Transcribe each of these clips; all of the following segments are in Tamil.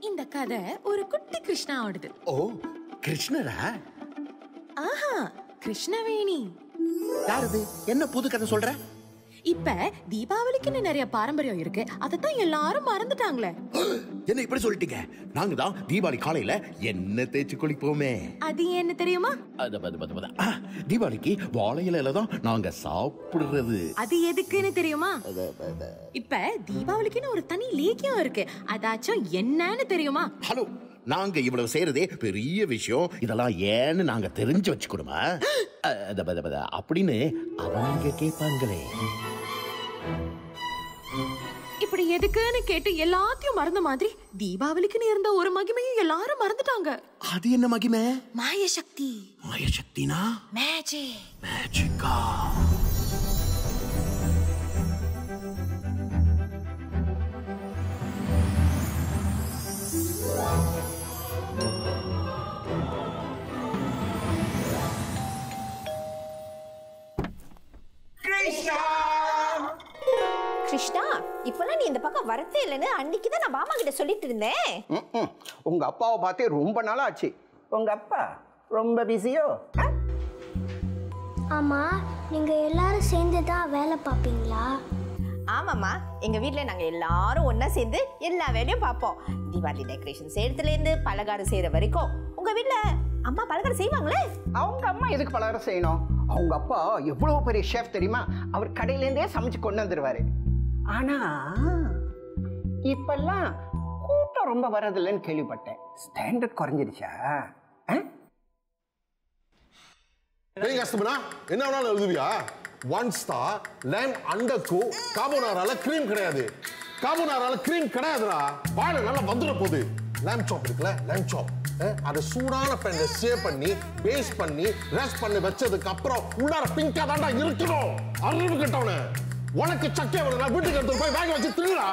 இந்த கதை ஒரு குட்டி கிருஷ்ணாவோடது. ஓ கிருஷ்ணரா? ஆஹா கிருஷ்ணவேணி. யாரது என்ன புது கதை சொல்ற? இப்ப தீபாவளிக்குன்னு நிறைய பாரம்பரியம் இருக்கு. அதத்தான் எல்லாரும் மறந்துட்டாங்களே. என்ன இப்படி சொல்லிட்டீங்க? நாங்க தான் தீபாவளி காலையில என்ன தேய்ச்சி குளிப்போமே. அது என்ன தெரியுமா? அது, அது, அது. ஆ, தீபாவளிக்கு வாழை இலையில தான் நாங்க சாப்பிடுறது. அது எதுக்குன்னு தெரியுமா. இப்ப தீபாவளிக்குன்னு ஒரு தனி லேக்கியம் இருக்கு. அதாச்சும் என்னன்னு தெரியுமா? ஹலோ நாங்க இவ்வளவு செய்யறதே பெரிய விஷயம். இதெல்லாம் ஏன்னு நாங்க தெரிஞ்சு வச்சுக்கணுமா? அப்படின்னு அவங்க கேட்பாங்களே. இப்படி எதுக்குன்னு கேட்டு எல்லாத்தையும் மறந்த மாதிரி தீபாவளிக்குன்னு இருந்த ஒரு மகிமையும் எல்லாரும் மறந்துட்டாங்க. அது என்ன மகிமை? மாய சக்தி மாய சக்தினா மேஜிக் மேஜிக்கா கிருஷ்ணா இப்பெல்லாம் நீ இந்த பக்கம் வரதே இல்லைன்னு அன்னைக்கு தான் நான் மாமா கிட்ட சொல்லிட்டு இருந்தேன். உங்க அப்பாவை பார்த்தே ரொம்ப நாள் ஆச்சு உங்க அப்பா ரொம்ப பிஸியோ ஆமா நீங்க எல்லாரும் சேர்ந்து தான் வேலை பார்ப்பீங்களா? ஆமாம்மா எங்க வீட்ல நாங்க எல்லாரும் ஒண்ணா சேர்ந்து எல்லா வேலையும் பார்ப்போம். தீபாவளி டெக்கரேஷன் செய்யறதுல இருந்து பலகாரம் செய்யற வரைக்கும். உங்க வீட்ல அம்மா பலகாரம் செய்வாங்களே? அவங்க அம்மா எதுக்கு பலகாரம் செய்யணும்? அவங்க அப்பா எவ்வளவு பெரிய ஷெஃப் தெரியுமா? அவர் கடையிலேருந்தே சமைச்சு கொண்டு வந்துருவாரு. ஆனா இப்பெல்லாம் கூட்டம் ரொம்ப வரதில்லைன்னு கேள்விப்பட்டேன். ஸ்டாண்டர்ட் குறைஞ்சிருச்சா ஆ? ஏய் கஸ்டமரா என்ன வேணாலும் எழுதுவியா? ஒன் ஸ்டார் லேம் அண்டர் கோ காபோனாரால கிரீம் கிடையாது. காபோனாரால கிரீம் கிடையாதுடா. வாழை நல்லா வந்துட போகுது. லேம் சாப் இருக்குல்ல லேம் சாப் அதை சூடான பெண்ணை சேவ் பண்ணி பேஸ் பண்ணி ரெஸ்ட் பண்ணி வச்சதுக்கு அப்புறம் உள்ளார பிங்கா தாண்டா இருக்கணும். அறிவு கட்டவனே. உனக்கு சக்கே வருது நான் வீட்டுக்கு எடுத்து போய் வேக வச்சு தின்னுடா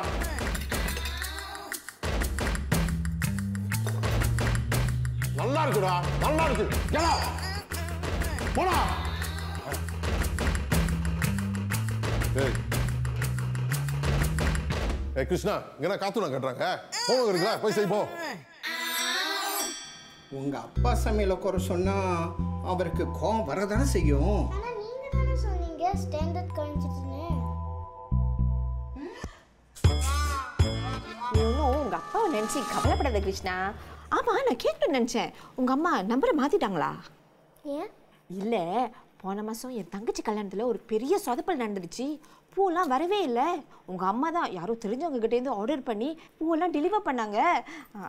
நல்லா இருக்குடா நல்லா இருக்கு. ஏடா போடா. ஏய். கிருஷ்ணா இங்க காத்துனா கட்டுறாங்க. போங்க இருக்குல்ல போய் செய் போ. உங்க அப்பா சமையல குறை சொன்னா அவருக்கு கோவம் வரதானே செய்யும்? ஆனா நீங்க தானே சொன்னீங்க ஸ்டாண்டர்ட் குறைஞ்சிட்டுன்னு இன்னும் உங்க அப்பாவை நினைச்சு கவலைப்படாத கிருஷ்ணா. ஆமா நான் கேட்கணும்னு நினைச்சேன். உங்க அம்மா நம்பரை மாத்திட்டாங்களா? ஏன்? இல்ல போன மாசம் என் தங்கச்சி கல்யாணத்துல ஒரு பெரிய சொதப்பல் நடந்துருச்சு பூவெல்லாம் வரவே இல்லை. உங்க அம்மா தான் யாரோ தெரிஞ்சவங்க கிட்ட இருந்து ஆர்டர் பண்ணி பூவெல்லாம் டெலிவர் பண்ணாங்க.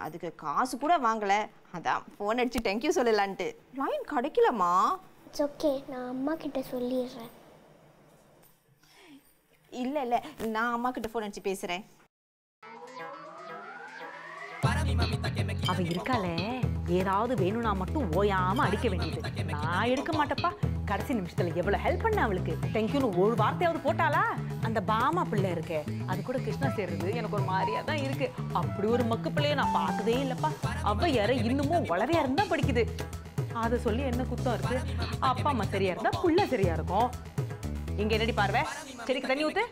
அதுக்கு காசு கூட வாங்கல. அதான் ஃபோன் அடிச்சு தேங்க்யூ சொல்லலான்ட்டு. லைன் கிடைக்கலம்மா. இட்ஸ் ஓகே நான் அம்மா கிட்ட சொல்லிடுறேன். இல்ல இல்ல. நான் அம்மா கிட்ட ஃபோன் அடிச்சு பேசுறேன். அவ இருக்காளே. ஏதாவது வேணும்னா மட்டும் ஓயாம அடிக்க வேண்டியது. நான் எடுக்க மாட்டேப்பா. கடைசி நிமிஷத்துல எவ்வளவு ஹெல்ப் பண்ண அவளுக்கு. தேங்க்யூன்னு ஒரு வார்த்தையாவது போட்டாளா? அந்த பாமா பிள்ளை இருக்கே. அது கூட கிருஷ்ணா சேர்றது எனக்கு ஒரு மாதிரியா தான் இருக்கு. அப்படி ஒரு மக்கு பிள்ளைய நான் பார்த்ததே இல்லப்பா. அவ யார இன்னமும் வளரையா இருந்தா படிக்குது. அதை சொல்லி என்ன குத்தம் இருக்கு? அப்பா அம்மா சரியா இருந்தா புள்ள சரியா இருக்கும். இங்க என்னடி பார்வை? செடிக்கு தண்ணி ஊத்து.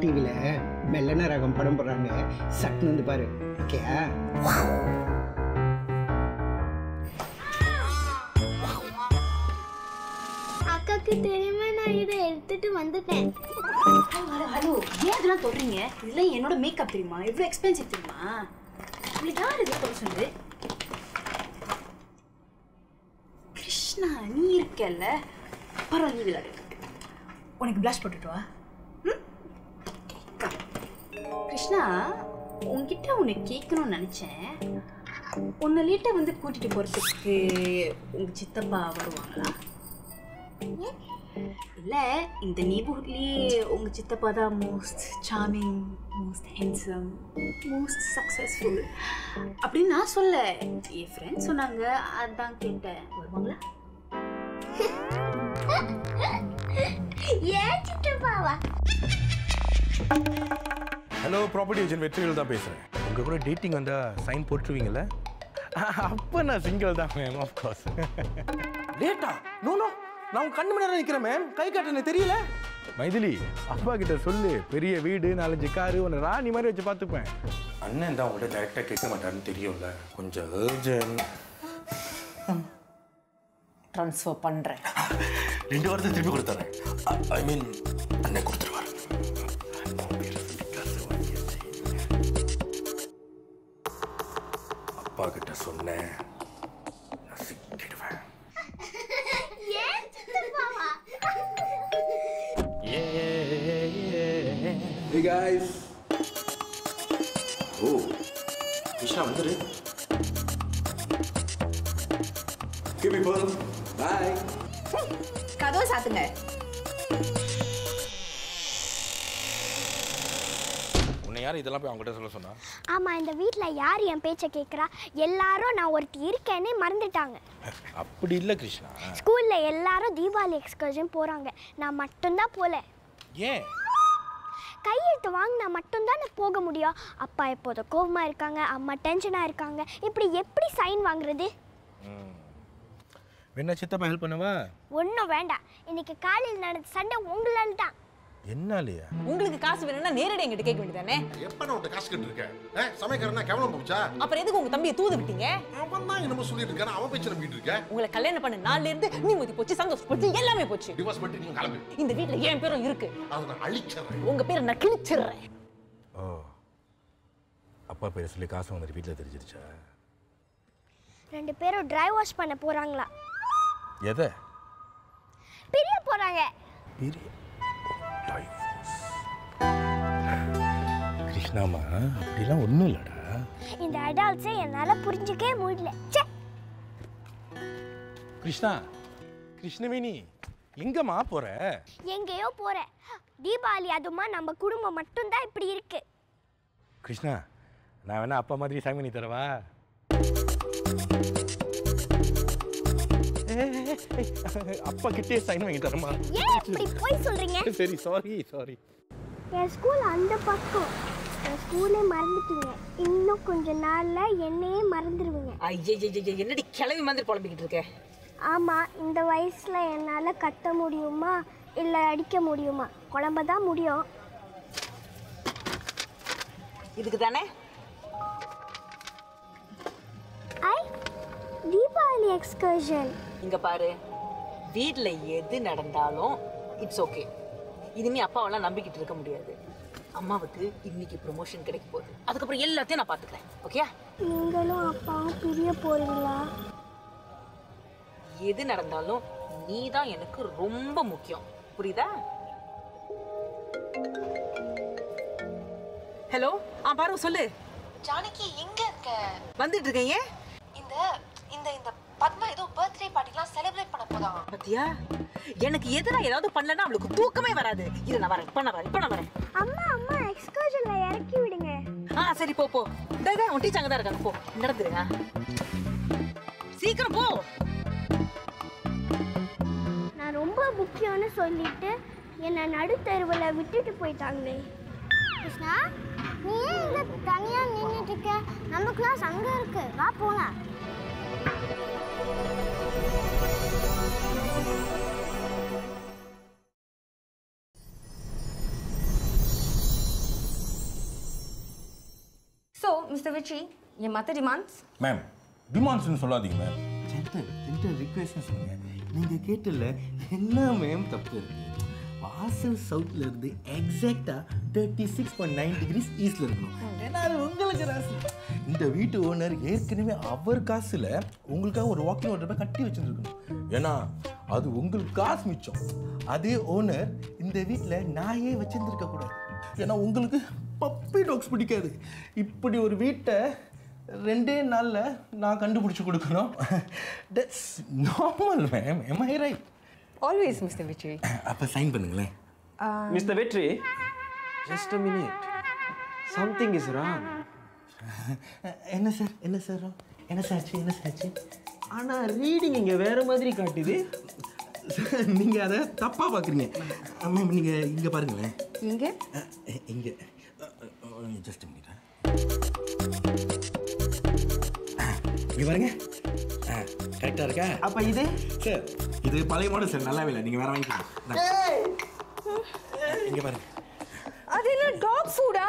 டிவியில மெல்லன ரகம் படம் போடுறாங்க. சட்னு வந்து பாரு. ஓகே? அக்காக்கு தெரியுமா? நான் இதை எடுத்துட்டு வந்துட்டேன். Hello hello. ஏன் இதெல்லாம் தொடுறீங்க? இதெல்லாம் என்னோட மேக்கப் தெரியுமா? எவ்வளோ எக்ஸ்பென்சிவ் தெரியுமா? யார் இது? தொட சொல்லு. கிருஷ்ணா நீ இருக்கல்ல? பரவாயில்ல நீ விளையாடு. உனக்கு பிளாஷ் போட்டுட்டு வா. ம்? அக்கா கிருஷ்ணா உன்கிட்ட உன்னை கேட்கணும்னு நினச்சேன். உன்னை லேட்டாக வந்து கூட்டிகிட்டு போகிறதுக்கு உங்கள் சித்தப்பா வருவாங்களா? இல்லை இந்த நெய்பர்ஹுட்லேயே உங்கள் சித்தப்பா தான் most charming most handsome most successful அப்படின்னு நான் சொல்ல. என் ஃப்ரெண்ட்ஸ் சொன்னாங்க அதான் கேட்டேன். வருவாங்களா? ஏன் சித்தப்பாவா? ஹலோ ப்ராப்பர்ட்டி ஏஜென்ட் வெற்றிகள் தான் பேசுகிறேன் உங்கள் கூட டேட்டிங் வந்தால் சைன் போட்டுருவீங்கல்ல? அப்போ நான் சிங்கிள் தான் மேம் ஆஃப்கோர்ஸ் லேட்டா? நோ நோ நான் உங்க கண்ணு முன்னாடி நிக்கிறேன் மேம் கை காட்டுன்னு தெரியல? மைதிலி அப்பா கிட்ட சொல்லு. பெரிய வீடு நாலஞ்சு காரு உன்னை ராணி மாதிரி வச்சு பார்த்துப்பேன். அண்ணன் தான் உங்கள்கிட்ட டைரெக்டாக கேட்க மாட்டாருன்னு தெரியும்ல. கொஞ்சம் அர்ஜென்ட் ட்ரான்ஸ்ஃபர் பண்ணுறேன் ரெண்டு வாரத்தை திருப்பி கொடுத்துறேன். ஐ மீன் அண்ணன் கொடுத்துருவாரு அப்பா கிட்ட சொன்னேன் சிக்கிடுவேன் Hey guys. ஓ கிருஷ்ணா வந்துரு Okay people. Bye. கதவை சாத்துங்க யார் இதெல்லாம் போய் அவங்ககிட்ட சொல்ல சொன்னா? ஆமா இந்த வீட்ல யார் என் பேச்சை கேட்குறா எல்லாரும் நான் ஒருத்தி இருக்கேன்னு மறந்துட்டாங்க. அப்படி இல்லை கிருஷ்ணா. ஸ்கூல்ல எல்லாரும் தீபாவளி எக்ஸ்கர்ஷன் போறாங்க. நான் மட்டும்தான் போல. ஏன்? கையெழுத்து வாங்கினா மட்டும்தான் நான் போக முடியும். அப்பா எப்போதும் கோவமா இருக்காங்க அம்மா டென்ஷனா இருக்காங்க. இப்படி எப்படி சைன் வாங்குறது? என்ன சித்தப்பா ஹெல்ப் பண்ணவா? ஒன்றும் வேண்டாம். இன்னைக்கு காலையில் நடந்த சண்டை உங்களால தான் என்னாலயா? உங்களுக்கு காசு வேணும்னா நேரடி எங்கிட்ட கேட்க வேண்டியதானே எப்ப நான் உன்ட்ட காசு கட்டு இருக்கேன் சமைக்கிறேன்னா கேவலம் போச்சா? அப்புறம் எதுக்கு உங்க தம்பியை தூது விட்டீங்க? அவன் தான் என்னமோ சொல்லிட்டு இருக்கான் அவன் பேச்சு நம்பிட்டு இருக்கேன் உங்களை கல்யாணம் பண்ண நாள்ல இருந்து நிம்மதி போச்சு சந்தோஷம் போச்சு எல்லாமே போச்சு. டிவோர்ஸ் பண்ணிட்டு நீங்க கிளம்பு. இந்த வீட்ல என் பேரும் இருக்கு. அதை நான் அழிச்சிடுறேன். உங்க பேரை நான் கிழிச்சிடுறேன். ஓ அப்பா பேர் சொல்லி காசு வந்துட்டு வீட்டில் தெரிஞ்சிருச்சா? ரெண்டு பேரும் ட்ரை வாஷ் பண்ண போறாங்களா? எதை? பிரிய போறாங்க. பெரிய கிருஷ்ணாமா அப்படிலாம் ஒன்றும் இல்லைடா. இந்த அடால்ட்ஸை என்னால புரிஞ்சுக்கவே முடியல. ச்சே! கிருஷ்ணா கிருஷ்ணவேணி எங்கம்மா போற? எங்கேயோ போறேன் தீபாவளி அதுமா நம்ம குடும்பம் மட்டும்தான் இப்படி இருக்கு. கிருஷ்ணா நான் வேணா அப்பா மாதிரி சாமி பண்ணி தரவா? அப்பா கிட்டே சைன் வாங்கி தரமா ஏன் இப்படி போய் சொல்றீங்க? சரி சாரி சாரி என் ஸ்கூல் அந்த பக்கம். ஸ்கூலே மறந்துட்டீங்க. இன்னும் கொஞ்ச நாள்ல என்னையே மறந்துடுவீங்க ஐயே என்னடி கிளவி மாதிரி புலம்பிக்கிட்டு இருக்க ஆமா இந்த வயசுல என்னால கத்த முடியுமா இல்ல அடிக்க முடியுமா குழம்ப தான் முடியும் இதுக்கு தானே ஐ தீபாவளி எக்ஸ்கர்ஷன் இங்க பாரு வீட்ல எது நடந்தாலும் இட்ஸ் ஓகே இனிமே அப்பாவெல்லாம் நம்பிக்கிட்டு இருக்க முடியாது அம்மாவுக்கு இன்னைக்கு ப்ரொமோஷன் கிடைக்க போகுது. அதுக்கப்புறம் எல்லாத்தையும் நான் பார்த்துக்கிறேன். ஓகே நீங்களும் அப்பாவும் பிரிய போறீங்களா? எது நடந்தாலும் நீ தான் எனக்கு ரொம்ப முக்கியம். புரியுதா? ஹலோ ஆ பாரு சொல்லு. ஜானகி எங்க இருக்க? வந்துட்டு இருக்கேன் ஏன்? இந்த இந்த இந்த பத்மா ஏதோ பர்த்டே பார்ட்டிலாம் செலிப்ரேட் பண்ண போதாம் பாத்தியா? எனக்கு எதிரா ஏதாவது பண்ணலன்னா அவளுக்கு தூக்கமே வராது. இரு நான் வரேன். இப்ப நான் வரேன். இப்ப நான் வரேன். அம்மா அம்மா எக்ஸ்கர்ஷன்ல இறக்கி விடுங்க. ஆ சரி போ போ. இந்த இதை உன் டீச்சர் அங்கே தான் இருக்காங்க. போ. நடந்துருங்க சீக்கிரம் போ. நான் ரொம்ப முக்கியம்னு சொல்லிட்டு என்னை நடுத்தெருவில் விட்டுட்டு போயிட்டாங்களே. கிருஷ்ணா நீ ஏன் இங்க தனியா நின்றுட்டு இருக்க? நமக்குலாம் சங்கம் இருக்கு. வா போலாம். So, Mr. Vichy, your mother demands? Ma'am டிமாண்ட்ஸ்னு சொல்லாதீங்க மேம் ஜென்டல் ஜென்டல் ரிக்வெஸ்ட்னு சொல்லுங்க. நீங்கள் கேட்டல என்ன மேம் தப்பு வாசல் சவுத்தில் இருந்து எக்ஸாக்டாக thirty six point nine degrees ஈஸ்டில் இருக்கணும். ஏன்னா அது உங்களுக்கு ராசி. இந்த வீட்டு ஓனர் ஏற்கனவே அவர் காசில் உங்களுக்காக ஒரு வாக்கிங் வாட்டர் போய் கட்டி வச்சுருக்கணும் ஏன்னா அது உங்களுக்கு காசு மிச்சம். அதே ஓனர் இந்த வீட்டில் நாயே வச்சிருந்துருக்க கூடாது. ஏன்னா உங்களுக்கு பப்பி டாக்ஸ் பிடிக்காது. இப்படி ஒரு வீட்டை ரெண்டே நாளில் நான் கண்டுபிடிச்சி கொடுக்கணும். That's normal ma'am am I right always, Mr. Vichy. அப்போ சைன் பண்ணுங்களேன். Mr. Vetri, just a minute. Something is wrong. என்ன சார் என்ன சார் என்ன சாச்சு என்ன சாச்சு ஆனால் ரீடிங் இங்கே வேற மாதிரி காட்டுது. நீங்கள் அதை தப்பாக பார்க்குறீங்க மேம் நீங்கள் இங்கே பாருங்களேன். இங்கே? இங்கே. ஜஸ்ட் மினிட் இங்கே பாருங்க. கரெக்டாக இருக்கா? அப்போ இது? சார் இது பழைய மாடல் சார் நல்லாவே இல்லை. நீங்கள் வேற வாங்கிக்கலாம் இங்க பாருங்க. அது என்ன டாக் ஃபுட்டா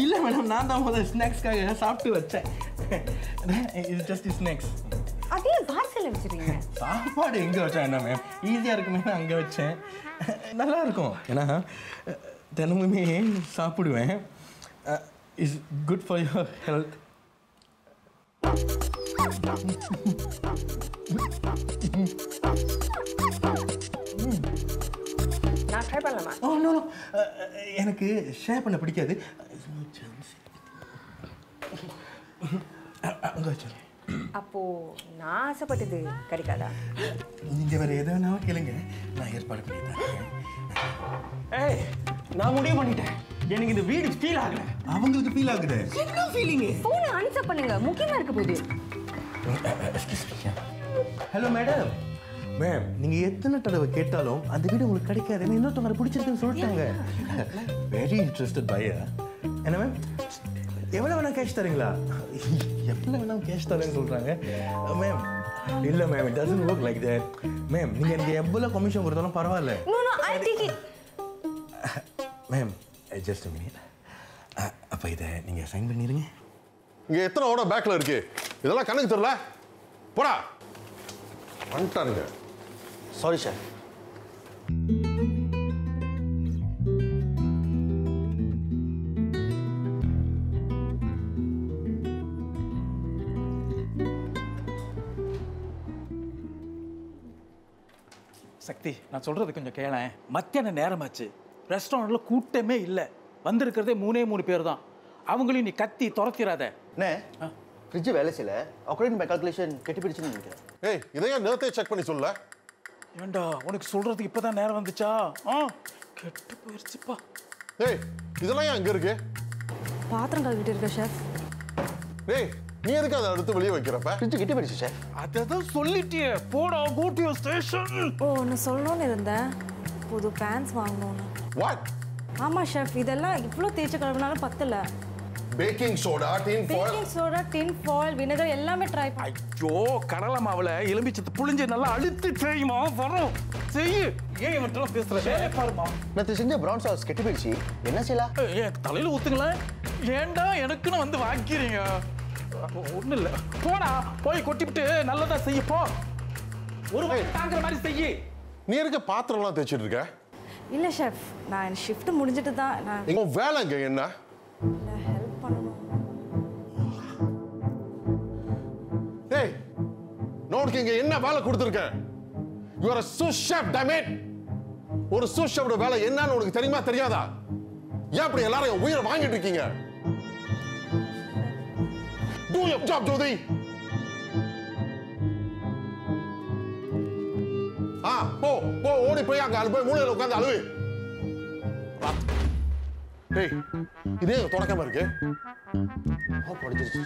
இல்ல மேடம் நான் தான் முதல்ல ஸ்நாக்ஸ்க்காக சாப்பிட்டு வச்சேன். இது ஜஸ்ட் ஸ்நாக்ஸ் அதே பார்சல்ல வச்சிருக்கீங்க? சாப்பாடு எங்க வச்சேன் என்ன மேம் ஈஸியா இருக்குமே அங்க வச்சேன். நல்லா இருக்கும். ஏன்னா தினமுமே சாப்பிடுவேன். Is good for your health நான் ட்ரை பண்ணலாமா? ஓ நோ நோ எனக்கு ஷேர் பண்ண பிடிக்காது. அங்கே அப்போ நான் ஆசைப்பட்டது கிடைக்காதா நீங்க வேற எதை வேணாலும் கேளுங்க. நான் ஏற்பாடு பண்ணி தரேன் ஏய் நான் முடிவு பண்ணிட்டேன். எனக்கு இந்த வீடு ஃபீல் ஆகல. அவங்களுக்கு ஃபீல் ஆகுது. என்ன ஃபீலிங் ஃபோனை ஆன்சர் பண்ணுங்க. முக்கியமா இருக்க போகுது. ஹலோ மேடம் மேம் நீங்க எத்தனை தடவை கேட்டாலும் அந்த வீடு உங்களுக்கு கிடைக்காது. இன்னொருத்தவங்க பிடிச்சிருக்குன்னு சொல்லிட்டாங்க. வெரி இன்ட்ரெஸ்டட் பையர் என்ன மேம் எவ்வளோ வேணா கேஷ் தரீங்களா? எவ்வளோ வேணா கேஷ் தரேன்னு சொல்றாங்க. மேம் இல்ல ma'am it doesn't work like that ma'am நீங்க எனக்கு எவ்வளோ கமிஷன் கொடுத்தாலும் பரவாயில்ல. No no I take it ma'am just minute அப்போ இதை நீங்கள் சைன் பண்ணிடுங்க. இங்க எத்தனை ஓட பேக்ல இருக்கு? இதெல்லாம் கணக்கு தெரியல. போடா. வந்துட்டாருங்க சாரி சார் சக்தி நான் சொல்றது கொஞ்சம் கேளேன் மத்தியான நேரமாச்சு. ரெஸ்டாரண்ட்ல கூட்டமே இல்லை. வந்திருக்கிறதே மூணே மூணு பேர் தான் அவங்களையும் நீ கத்தி துரத்திடாத அண்ணே ஃப்ரிட்ஜ் வேலை செய்யல. அக்கார்டிங் பை கால்குலேஷன் கெட்டு போயிடுச்சுன்னு நினைக்கிறேன். ஏய் இதையா நேரத்தை செக் பண்ணி சொல்ல? ஏண்டா உனக்கு சொல்றதுக்கு இப்பதான் நேரம் வந்துச்சா? ஆ கெட்டு போயிருச்சுப்பா ஏய் இதெல்லாம் ஏன் அங்க இருக்கு? பாத்திரம் கழுவிட்டு இருக்க ஷெஃப் ஏய் நீ எதுக்கு அதை எடுத்து வெளியே வைக்கிறப்ப? ஃப்ரிட்ஜ் கெட்டு போயிடுச்சு சார் அதை சொல்லிட்டியே. போடா go to your station oh ஒன்று சொல்லணும்னு இருந்தேன். புது பேண்ட்ஸ் வாங்கணும்னு. வாட் ஆமாம் ஷெஃப் இதெல்லாம் இவ்வளோ தேய்ச்சி கழுவினாலும் பத்தல. Baking soda tin foil baking soda tin foil விnegar எல்லாமே ட்ரை ஐயோ கடலை மாவுல எலும்பிச்சத்து புளிஞ்சு நல்லா அழுத்து செய்யுமா வரும். செய்யு ஏன் இவன்ட்டெல்லாம் பேசுற? வேலையை பாருமா நேற்று செஞ்ச ப்ரௌன் சாஸ் கெட்டு போயிடுச்சு. என்ன செய்யலாம்? ஏன் தலையில ஊத்துங்களேன் ஏன்டா எனக்குன்னு வந்து வாங்கிறீங்க ஒண்ணும் இல்ல. போடா. போய் கொட்டிவிட்டு நல்லதா செய்ய போ. ஒரு வகை தாங்குற மாதிரி செய்யி. நீ இருக்க பாத்திரம்லாம் தேய்ச்சிட்டு இருக்க? இல்லை ஷெஃப் நான் ஷிஃப்ட் முடிஞ்சிட்டு தான் நான் உங்க வேலைங்க என்ன? ஹெல்ப் பண்ணணும். டேய் நான் உனக்கு இங்க என்ன வேலை கொடுத்துருக்கேன்? You are sous chef dammit ஒரு சூஸ் ஷெஃபோட வேலை என்னன்னு உனக்கு தெரியுமா தெரியாதா? ஏன் அப்படி எல்லாரும் உயிரை வாங்கிட்டு இருக்கீங்க? Do your job Jyothi. ஆ போ போ ஓடி போய் அங்க போய் மூலையில உட்காந்து அழுவு. டேய் இதே தொடக்கமா இருக்கு. ஆ படிச்சிருச்சு.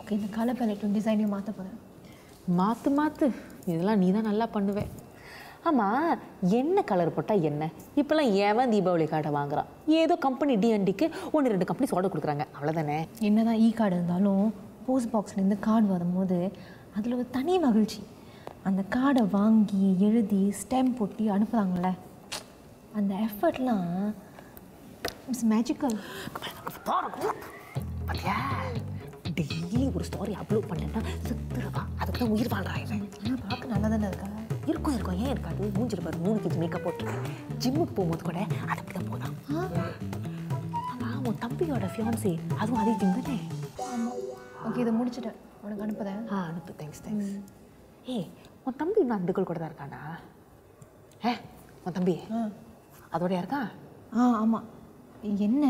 ஓகே இந்த கலர் பேலட்டும் டிசைனையும் மாற்ற போகிறேன் மாற்று மாற்று இதெல்லாம் நீ தான் நல்லா பண்ணுவேன் ஆமாம் என்ன கலர் போட்டால் என்ன? இப்போல்லாம் ஏவன் தீபாவளி கார்டை வாங்குறான் ஏதோ கம்பெனி டிஎன்டிக்கு ஒன்று ரெண்டு கம்பெனி ஆர்டர் கொடுக்குறாங்க. அவ்வளோதானே என்னதான் இ கார்டு இருந்தாலும் போஸ்ட் பாக்ஸ்லேருந்து கார்டு வரும்போது அதில் ஒரு தனி மகிழ்ச்சி. அந்த கார்டை வாங்கி எழுதி ஸ்டெம்ப் போட்டி அனுப்புகிறாங்கல்ல அந்த எஃபர்ட்லாம் இட்ஸ் மேஜிக்கல் டெய்லி ஒரு ஸ்டோரி அப்லோட் பண்ணேன்னா செத்துருவா. அதுக்கு தான் உயிர் வாழ்றா இவன். ஆனால் பார்க்க நல்லா தானே இருக்கா? இருக்கும் இருக்கும். ஏன் இருக்காது? மூஞ்சில் பாரு மூணு கேஜி மேக்கப் போட்டுருக்கேன். ஜிம்முக்கு போகும்போது கூட அது அப்படி தான் போதான் ஆமாம் உன் தம்பியோட ஃபியான்சி அதுவும் அதே ஜிம் தானே? ஓகே இதை முடிச்சிட்டேன். உனக்கு அனுப்புதேன். ஆ அனுப்பு. தேங்க்ஸ் தேங்க்ஸ் ஏய் உன் தம்பி இன்னும் அந்த கூட தான் இருக்கானா? ஏ உன் தம்பி? அதோட இருக்கான் ஆ ஆமாம் என்ன?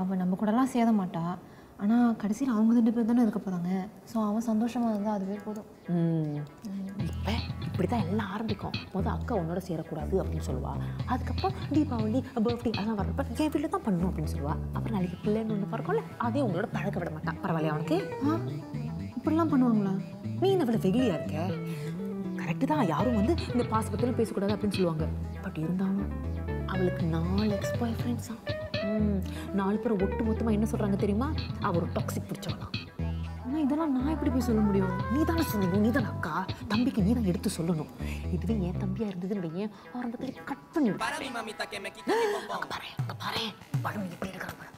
அவள் நம்ம கூடலாம் சேத மாட்டா. ஆனால் கடைசியில் அவங்க ரெண்டு பேர் தானே இருக்க போகிறாங்க ஸோ அவன் சந்தோஷமாக இருந்தால் அதுவே போதும். ம். இப்போ? இப்படி தான் எல்லாம் ஆரம்பிக்கும். முதல் அக்கா உன்னோட சேரக்கூடாது அப்படின்னு சொல்லுவா. அதுக்கப்புறம் தீபாவளி பர்த்டே அதெல்லாம் வர்றப்ப என் வீட்டில் தான் பண்ணணும் அப்படின்னு சொல்லுவா. அப்புறம் நாளைக்கு பிள்ளைன்னு ஒன்று பிறக்கும்ல அதே உங்களோட பழக்க விட மாட்டான் பரவாயில்லையா அவனுக்கு ஆ? இப்படிலாம் பண்ணுவாங்களா? நீ என்ன அவ்வளோ வெகுலியா இருக்க? கரெக்டு தான். யாரும் வந்து இந்த பாச பற்றிலாம் பேசக்கூடாது அப்படின்னு சொல்லுவாங்க. பட் இருந்தாலும் அவளுக்கு நாலு எக்ஸ் பாய் ஃப்ரெண்ட்ஸ் தான் ம், நாலு பேரை ஒட்டு மொத்தமாக என்ன சொல்கிறாங்க தெரியுமா? அவ ஒரு டாக்ஸிக் பிடிச்சவளாம் ஆனால் இதெல்லாம் நான் எப்படி போய் சொல்ல முடியும்? நீ தானே சொல்லணும் நீ தானே அக்கா. தம்பிக்கு நீ தான் எடுத்து சொல்லணும். இதுவே என் தம்பியா இருந்ததுன்னு வையேன் ஆரம்பத்தில் கட் பண்ணி பாரு பாரு. பலூன் இப்படி எடுக்கிற பாரு.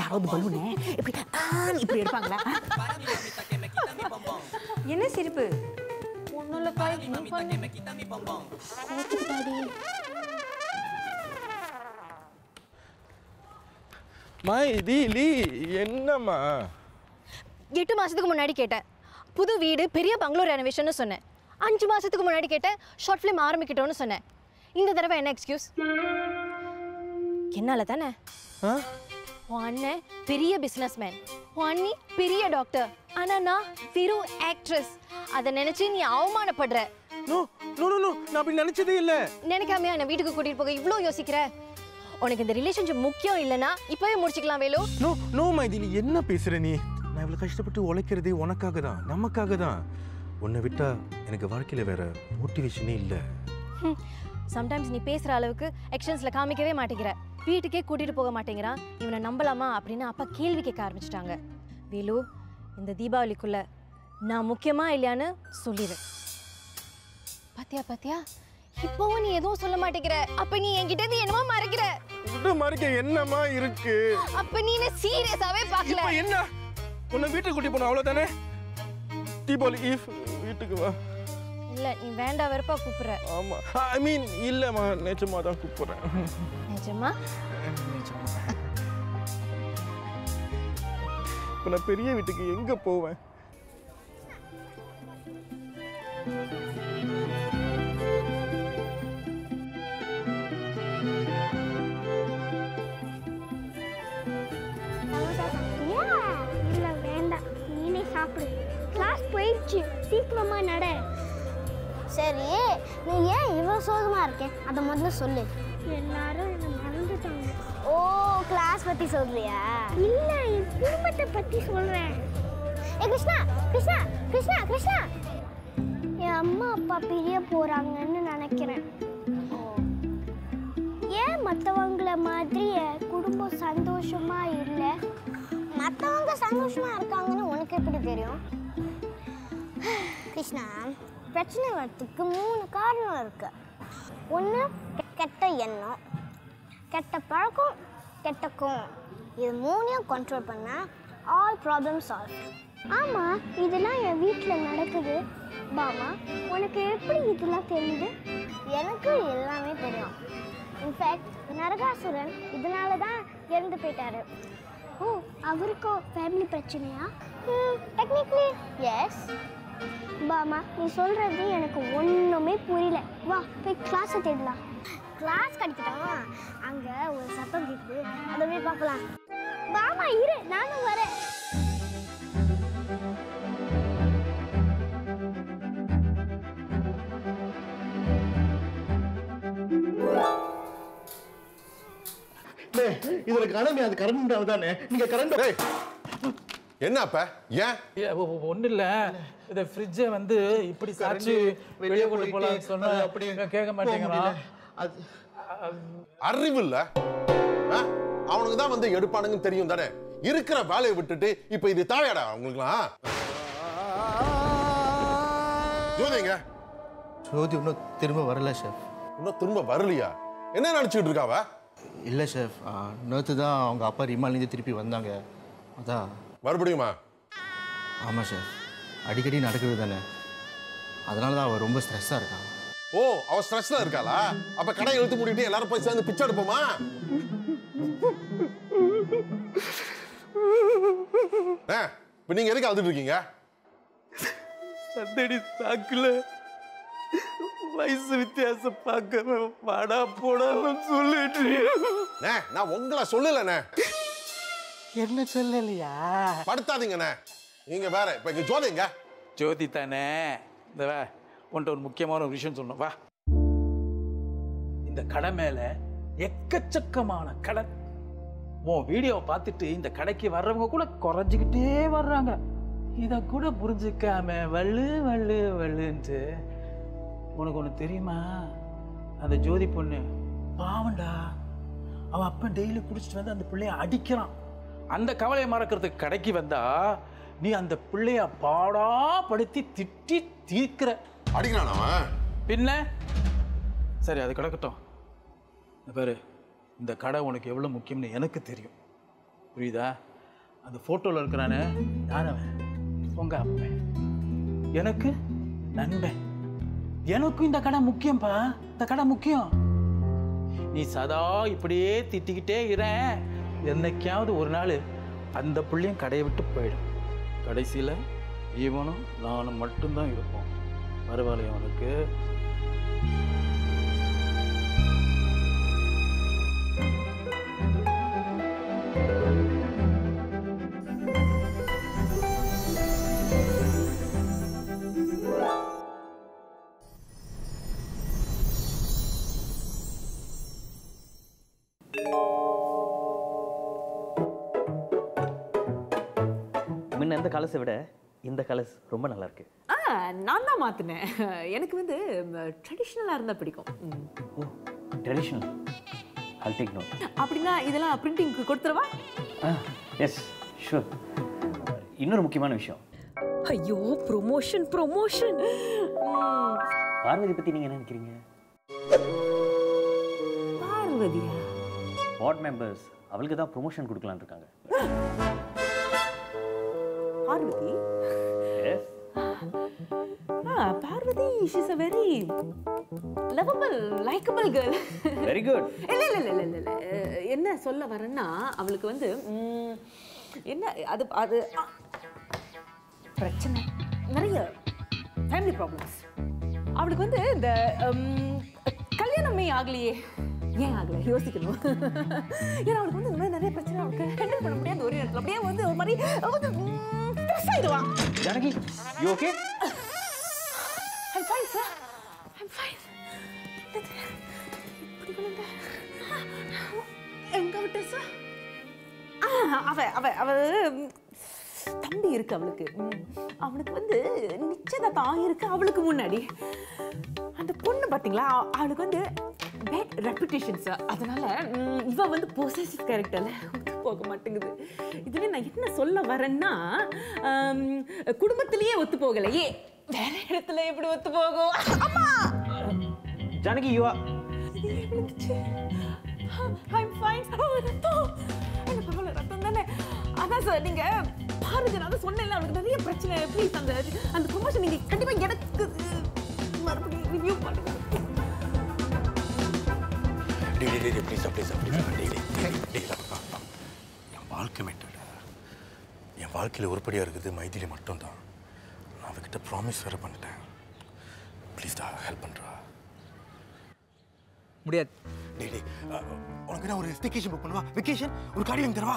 யாராவது பலூனே? இப்படி இப்படி எடுப்பாங்களா? என்ன சிரிப்பு? ஒன்றும் இல்லைக்கா மைதிலி என்னம்மா? எட்டு மாதத்துக்கு முன்னாடி கேட்டேன். புது வீடு பெரிய பங்களூர் ரெனோவேஷன் சொன்னேன். அஞ்சு மாதத்துக்கு முன்னாடி கேட்டேன் ஷார்ட் ஃபிலிம் ஆரம்பிக்கிட்டோன்னு சொன்னேன். இந்த தடவை என்ன எக்ஸ்கியூஸ் என்னால தானே? உன் அண்ணன் பெரிய பிஸ்னஸ் மேன் உன் அண்ணி பெரிய டாக்டர் ஆனா நான் வெறும் ஆக்ட்ரஸ் அதை நினைச்சு நீ அவமானப்படுற. நோ நோ நோ நான் அப்படி நினைச்சதே இல்ல. நினைக்காமையா என்ன வீட்டுக்கு கூட்டிட்டு போக இவ்வளோ யோசிக்கிற? உனக்கு இந்த ரிலேஷன்ஷிப் முக்கியம் இல்லைன்னா இப்பவே முடிச்சுக்கலாம் வேலு. No no Maithili. என்ன பேசுற நீ? நான் இவ்வளவு கஷ்டப்பட்டு உழைக்கிறதே உனக்காக தான் நமக்காக தான் உன்னை விட்டா எனக்கு வாழ்க்கையில வேற மோட்டிவேஷனே இல்ல. சம்டைம்ஸ் நீ பேசுற அளவுக்கு ஆக்ஷன்ஸ்ல காமிக்கவே மாட்டேங்கிற. வீட்டுக்கே கூட்டிட்டு போக மாட்டேங்கிறான். இவனை நம்பலாமா அப்படின்னு அப்பா கேள்வி கேட்க ஆரம்பிச்சிட்டாங்க. வேலு இந்த தீபாவளிக்குள்ள நான் முக்கியமா இல்லையான்னு சொல்லிடு பாத்தியா பாத்தியா? இப்பவும் நீ எதுவும் சொல்ல மாட்டேங்கிற. அப்ப நீ என்கிட்ட இருந்து என்னமோ மறைக்கிற. மறைக்க என்னமா இருக்கு? அப்ப நீ சீரியஸாவே பார்க்கல. இப்ப என்ன? உன்னை வீட்டுக்கு கூட்டி போன அவ்வளவுதானே? தீபாவளி ஈவ் வீட்டுக்கு வா. இல்ல நீ வேண்டாம் வெறுப்பா கூப்பிடுற. ஆமா. ஐ மீன் இல்லம்மா நிஜமா தான் கூப்பிடுறேன். நிஜமா? இப்ப நான் பெரிய வீட்டுக்கு எங்க போவேன்? சாப்பிடு. கிளாஸ் போயிடுச்சு. சீக்கிரமா நட. சரி நீ ஏன் இவ்வளோ சோகமா இருக்கேன் அதை முதல்ல சொல்லு. எல்லாரும் என்ன மறந்துட்டாங்க. ஓ கிளாஸ் பத்தி சொல்றியா? இல்ல என் குடும்பத்தை பத்தி சொல்றேன். ஏ கிருஷ்ணா கிருஷ்ணா கிருஷ்ணா கிருஷ்ணா. என் அம்மா அப்பா பிரிய போறாங்கன்னு நினைக்கிறேன். ஏன் மற்றவங்கள மாதிரி என் குடும்பம் சந்தோஷமா இல்லை? மற்றவங்க சந்தோஷமா இருக்காங்கன்னு உனக்கு எப்படி தெரியும்? கிருஷ்ணா பிரச்சனை வரத்துக்கு மூணு காரணம் இருக்கு. ஒன்று கெட்ட எண்ணம் கெட்ட பழக்கம் கெட்ட கோம் இது மூணையும் கண்ட்ரோல் பண்ணால் ஆல் ப்ராப்ளம் சால்வ் ஆமாம் இதெல்லாம் என் வீட்டில் நடக்குது. பாமா உனக்கு எப்படி இதெல்லாம் தெரியுது? எனக்கு எல்லாமே தெரியும். இன்ஃபேக்ட் நரகாசுரன் இதனால தான் இறந்து போயிட்டாரு. ஓ அவருக்கும் ஃபேமிலி பிரச்சனையா? டெக்னிக்லி எஸ் பாமா நீ சொல்றது எனக்கு ஒன்றுமே புரியல. வா போய் கிளாஸை தேடலாம். கிளாஸ் கிடைக்கட்டா அங்கே ஒரு சத்தம் கேட்குது அதை போய் பார்க்கலாம். பாமா இரு நானும் வரேன். இதுல கடமை அது கரண்ட் தானே? நீங்க கரண்ட் என்ன அப்ப ஏன்? ஒன்றும் இல்லை. இந்த ஃப்ரிட்ஜை வந்து இப்படி சாச்சு வெளியே கொண்டு போகலாம்னு சொன்னா அப்படியே கேட்க மாட்டேங்கிறான். அறிவு இல்ல. ஆ? அவனுக்கு தான் வந்து எடுப்பானுங்கன்னு தெரியும் தானே? இருக்கிற வேலையை விட்டுட்டு இப்ப இது தாவையாடா அவங்களுக்குலாம் ஜோதிங்க. ஜோதி இன்னும் திரும்ப வரல ஷெஃப் இன்னும் திரும்ப வரலையா? என்ன நினைச்சிட்டு இருக்காவ? இல்லை ஷெஃப். நேற்று தான் அவங்க அப்பா ரிமாலேருந்து திருப்பி வந்தாங்க. அதான். மறுபடியுமா? ஆமாம் ஷெஃப். அடிக்கடி நடக்குது தானே. அதனால தான் அவள் ரொம்ப ஸ்ட்ரெஸ்ஸாக இருக்கான். ஓ அவ ஸ்ட்ரெஸ்ல இருக்காளா? அப்ப கடை இழுத்து மூடிட்டு எல்லாரும் போய் சேர்ந்து பிச்சை எடுப்போமா? இப்ப நீங்க எதுக்கு அழுதுட்டு இருக்கீங்க? சந்தடி சாக்குல வயசு வித்தியாசம் பார்க்காம வாடா போடான்னு சொல்லிட்டு. நான் உங்களை சொல்லலண்ணே. என்ன சொல்லலையா? படுத்தாதீங்கண்ணே. நீங்க வேற இப்ப இங்க ஜோதிங்க ஜோதி தானே. இந்த வா உன்ட்ட ஒரு முக்கியமான ஒரு விஷயம் சொல்லணும். வா. இந்த கடை மேல எக்கச்சக்கமான கடன் உன் வீடியோவை பார்த்துட்டு இந்த கடைக்கு வர்றவங்க கூட குறைஞ்சிக்கிட்டே வர்றாங்க. இதை கூட புரிஞ்சுக்காம வள்ளு வள்ளு வள்ளுன்ட்டு உனக்கு ஒன்று தெரியுமா? அந்த ஜோதி பொண்ணு. பாவண்டா அவன் அப்பன் டெய்லி குடிச்சிட்டு வந்து அந்த பிள்ளைய அடிக்கிறான். அந்த கவலையை மறக்கிறதுக்கு கடைக்கு வந்தா நீ அந்த பிள்ளைய பாடா படுத்தி திட்டி தீர்க்கிற. அடிக்கிறான் அவன்? பின்ன? சரி அது கிடக்கட்டும். பாரு இந்த கடை உனக்கு எவ்வளோ முக்கியம்னு எனக்கு தெரியும். புரியுதா? அந்த ஃபோட்டோவில் இருக்கிறானே யார் அவன் உங்க அப்பன். எனக்கு நண்பன். எனக்கும் இந்த கடை முக்கியம்ப்பா இந்த கடை முக்கியம். நீ சதா இப்படியே திட்டிக்கிட்டே இறேன் என்னைக்காவது ஒரு நாள் அந்த புள்ளையும் கடையை விட்டு போயிடும் கடைசியில் இவனும் நானும் மட்டும்தான் இருப்போம். பரவாயில்லையா அவனுக்கு கலர்ஸை விட இந்த கலர்ஸ் ரொம்ப நல்லா இருக்கு ஆ நான் தான் மாற்றினேன் எனக்கு வந்து ட்ரெடிஷ்னலாக இருந்தால் பிடிக்கும். ம். Traditional I'll take note. அப்படின்னா இதெல்லாம் பிரிண்டிங்க்கு கொடுத்துருவா எஸ் ஷூர் இன்னொரு முக்கியமான விஷயம். ஐயோ ப்ரொமோஷன் ப்ரொமோஷன் பார்வதி பற்றி நீங்கள் என்ன நினைக்கிறீங்க? பார்வதியா? வார்ட் மெம்பர்ஸ் அவளுக்கு தான் ப்ரொமோஷன் கொடுக்கலான்னு இருக்காங்க. Parvathi. Parvathi she's a very lovable likeable girl very good இல்ல இல்ல இல்ல இல்ல இல்ல. என்ன சொல்ல வரேன்னா அவளுக்கு வந்து என்ன அது அது பிரச்சனை. நிறைய ஃபேமிலி ப்ராப்ளம்ஸ் அவளுக்கு வந்து இந்த கல்யாணமே ஆகலையே. ஏன் ஆகல? யோசிக்கணும். ஏன்னா அவளுக்கு வந்து இந்த மாதிரி நிறைய பிரச்சனை அவளுக்கு ஹேண்டில் பண்ண முடியாது ஒரு இடத்துல. அப்படியே வந்து ஒரு மாதிரி stress ஆயிடுவா Janaki you okay I'm fine sir I'm fine இப்படி எங்க விட்ட சார் அவ அவ அவ தம்பி இருக்கு அவளுக்கு. ம், அவளுக்கு வந்து நிச்சயதார்த்தம் ஆகிருக்கு அவளுக்கு முன்னாடி. அந்த பொண்ணு பாத்தீங்களா? அவ- அவளுக்கு வந்து பேட் ரெப்புடேஷன் சார் அதனால இவ வந்து பொசசிவ் கேரக்டர்ல போக மாட்டேங்குது. இதுல நான் என்ன சொல்ல வரேன்னா குடும்பத்திலேயே ஒத்து போகலையே. வேற இடத்துல எப்படி ஒத்து போகும்? அம்மா! Janaki you are I'm fine ரத்தம். பரவாயில்ல ரத்தம் தானே. அதான் சார் நீங்க பாருங்க நான் சொன்னேன்ல அவளுக்கு நிறைய பிரச்சனை ப்ளீஸ் அந்த அந்த ப்ரொமோஷன் நீங்க கண்டிப்பா எனக்கு மறுபடியும் ரிவ்யூ பண்ணுங்க. என் வாழ்க்கை மேட்டர் என் வாழ்க்கையில் உருப்படியாக இருக்குது மைதிலி மட்டும்தான் நான் அவகிட்ட ப்ராமிஸ் வேறு பண்ணிட்டேன் ப்ளீஸ் டா ஹெல்ப் பண்ணுறா முடியாது டேய் உனக்கு நான் ஒரு வெக்கேஷன் புக் பண்ணுவா வெக்கேஷன் ஒரு காடி வாங்கி தரவா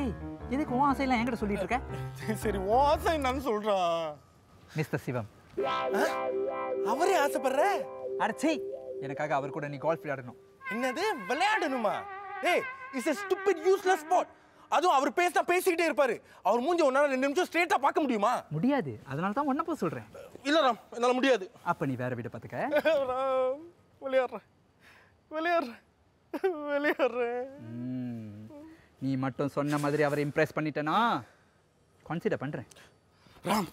ஏய் எதுக்கு உன் ஆசையெல்லாம் என்கிட்ட சொல்லிட்டு இருக்க? சரி உன் ஆசை என்னன்னு சொல்றா. மிஸ்டர் சிவம். அவரே ஆசைப்படுற? அடச்சே எனக்காக அவர் கூட நீ கால்ஃப் விளையாடணும். என்னது? விளையாடணுமா? ஏய் it's a stupid useless sport. அதுவும் அவர் பேசினா பேசிக்கிட்டே இருப்பாரு. அவர் மூஞ்சி ஒன்னால ரெண்டு நிமிஷம் ஸ்ட்ரெயிட்டா பார்க்க முடியுமா? முடியாது. அதனால தான் ஒன்ன போக சொல்றேன். இல்ல ராம். என்னால முடியாது. அப்ப நீ வேற வீட்டை பார்த்துக்க. ராம் விளையாடுறேன். விளையாடுறேன். விளையாடுறேன். நீ மட்டும் சொன்ன மாதிரி அவரை இம்ப்ரெஸ் பண்ணிட்டேனா? கன்சிடர் பண்றேன். ராம்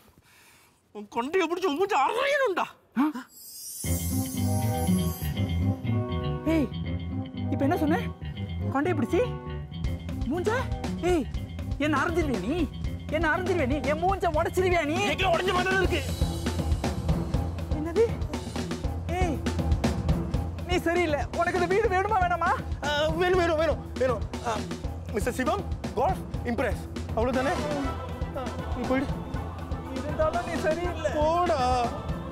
உன் கொண்டையை பிடிச்சி மூஞ்சி அரையணும்டா. ஏய் இப்போ என்ன சொன்ன? கொண்டே பிடிச்சி? மூஞ்ச? ஏய் என்ன அரைஞ்சிருவியா நீ? என்ன அரைஞ்சிருவியா நீ? என் மூஞ்ச உடச்சிருவியா நீ? உடஞ்ச மாதிரி இருக்கு. என்னது? ஏய் நீ சரியில்லை. உனக்கு இந்த வீடு வேணுமா வேணாமா? வேணும் வேணும் வேணும் வேணும். மிஸ்டர் சிவம் கால்ஃப் இம்ப்ரெஸ் அவ்வளோதானே நீ போயிடு. இருந்தாலும் நீ சரியில்லை. போடா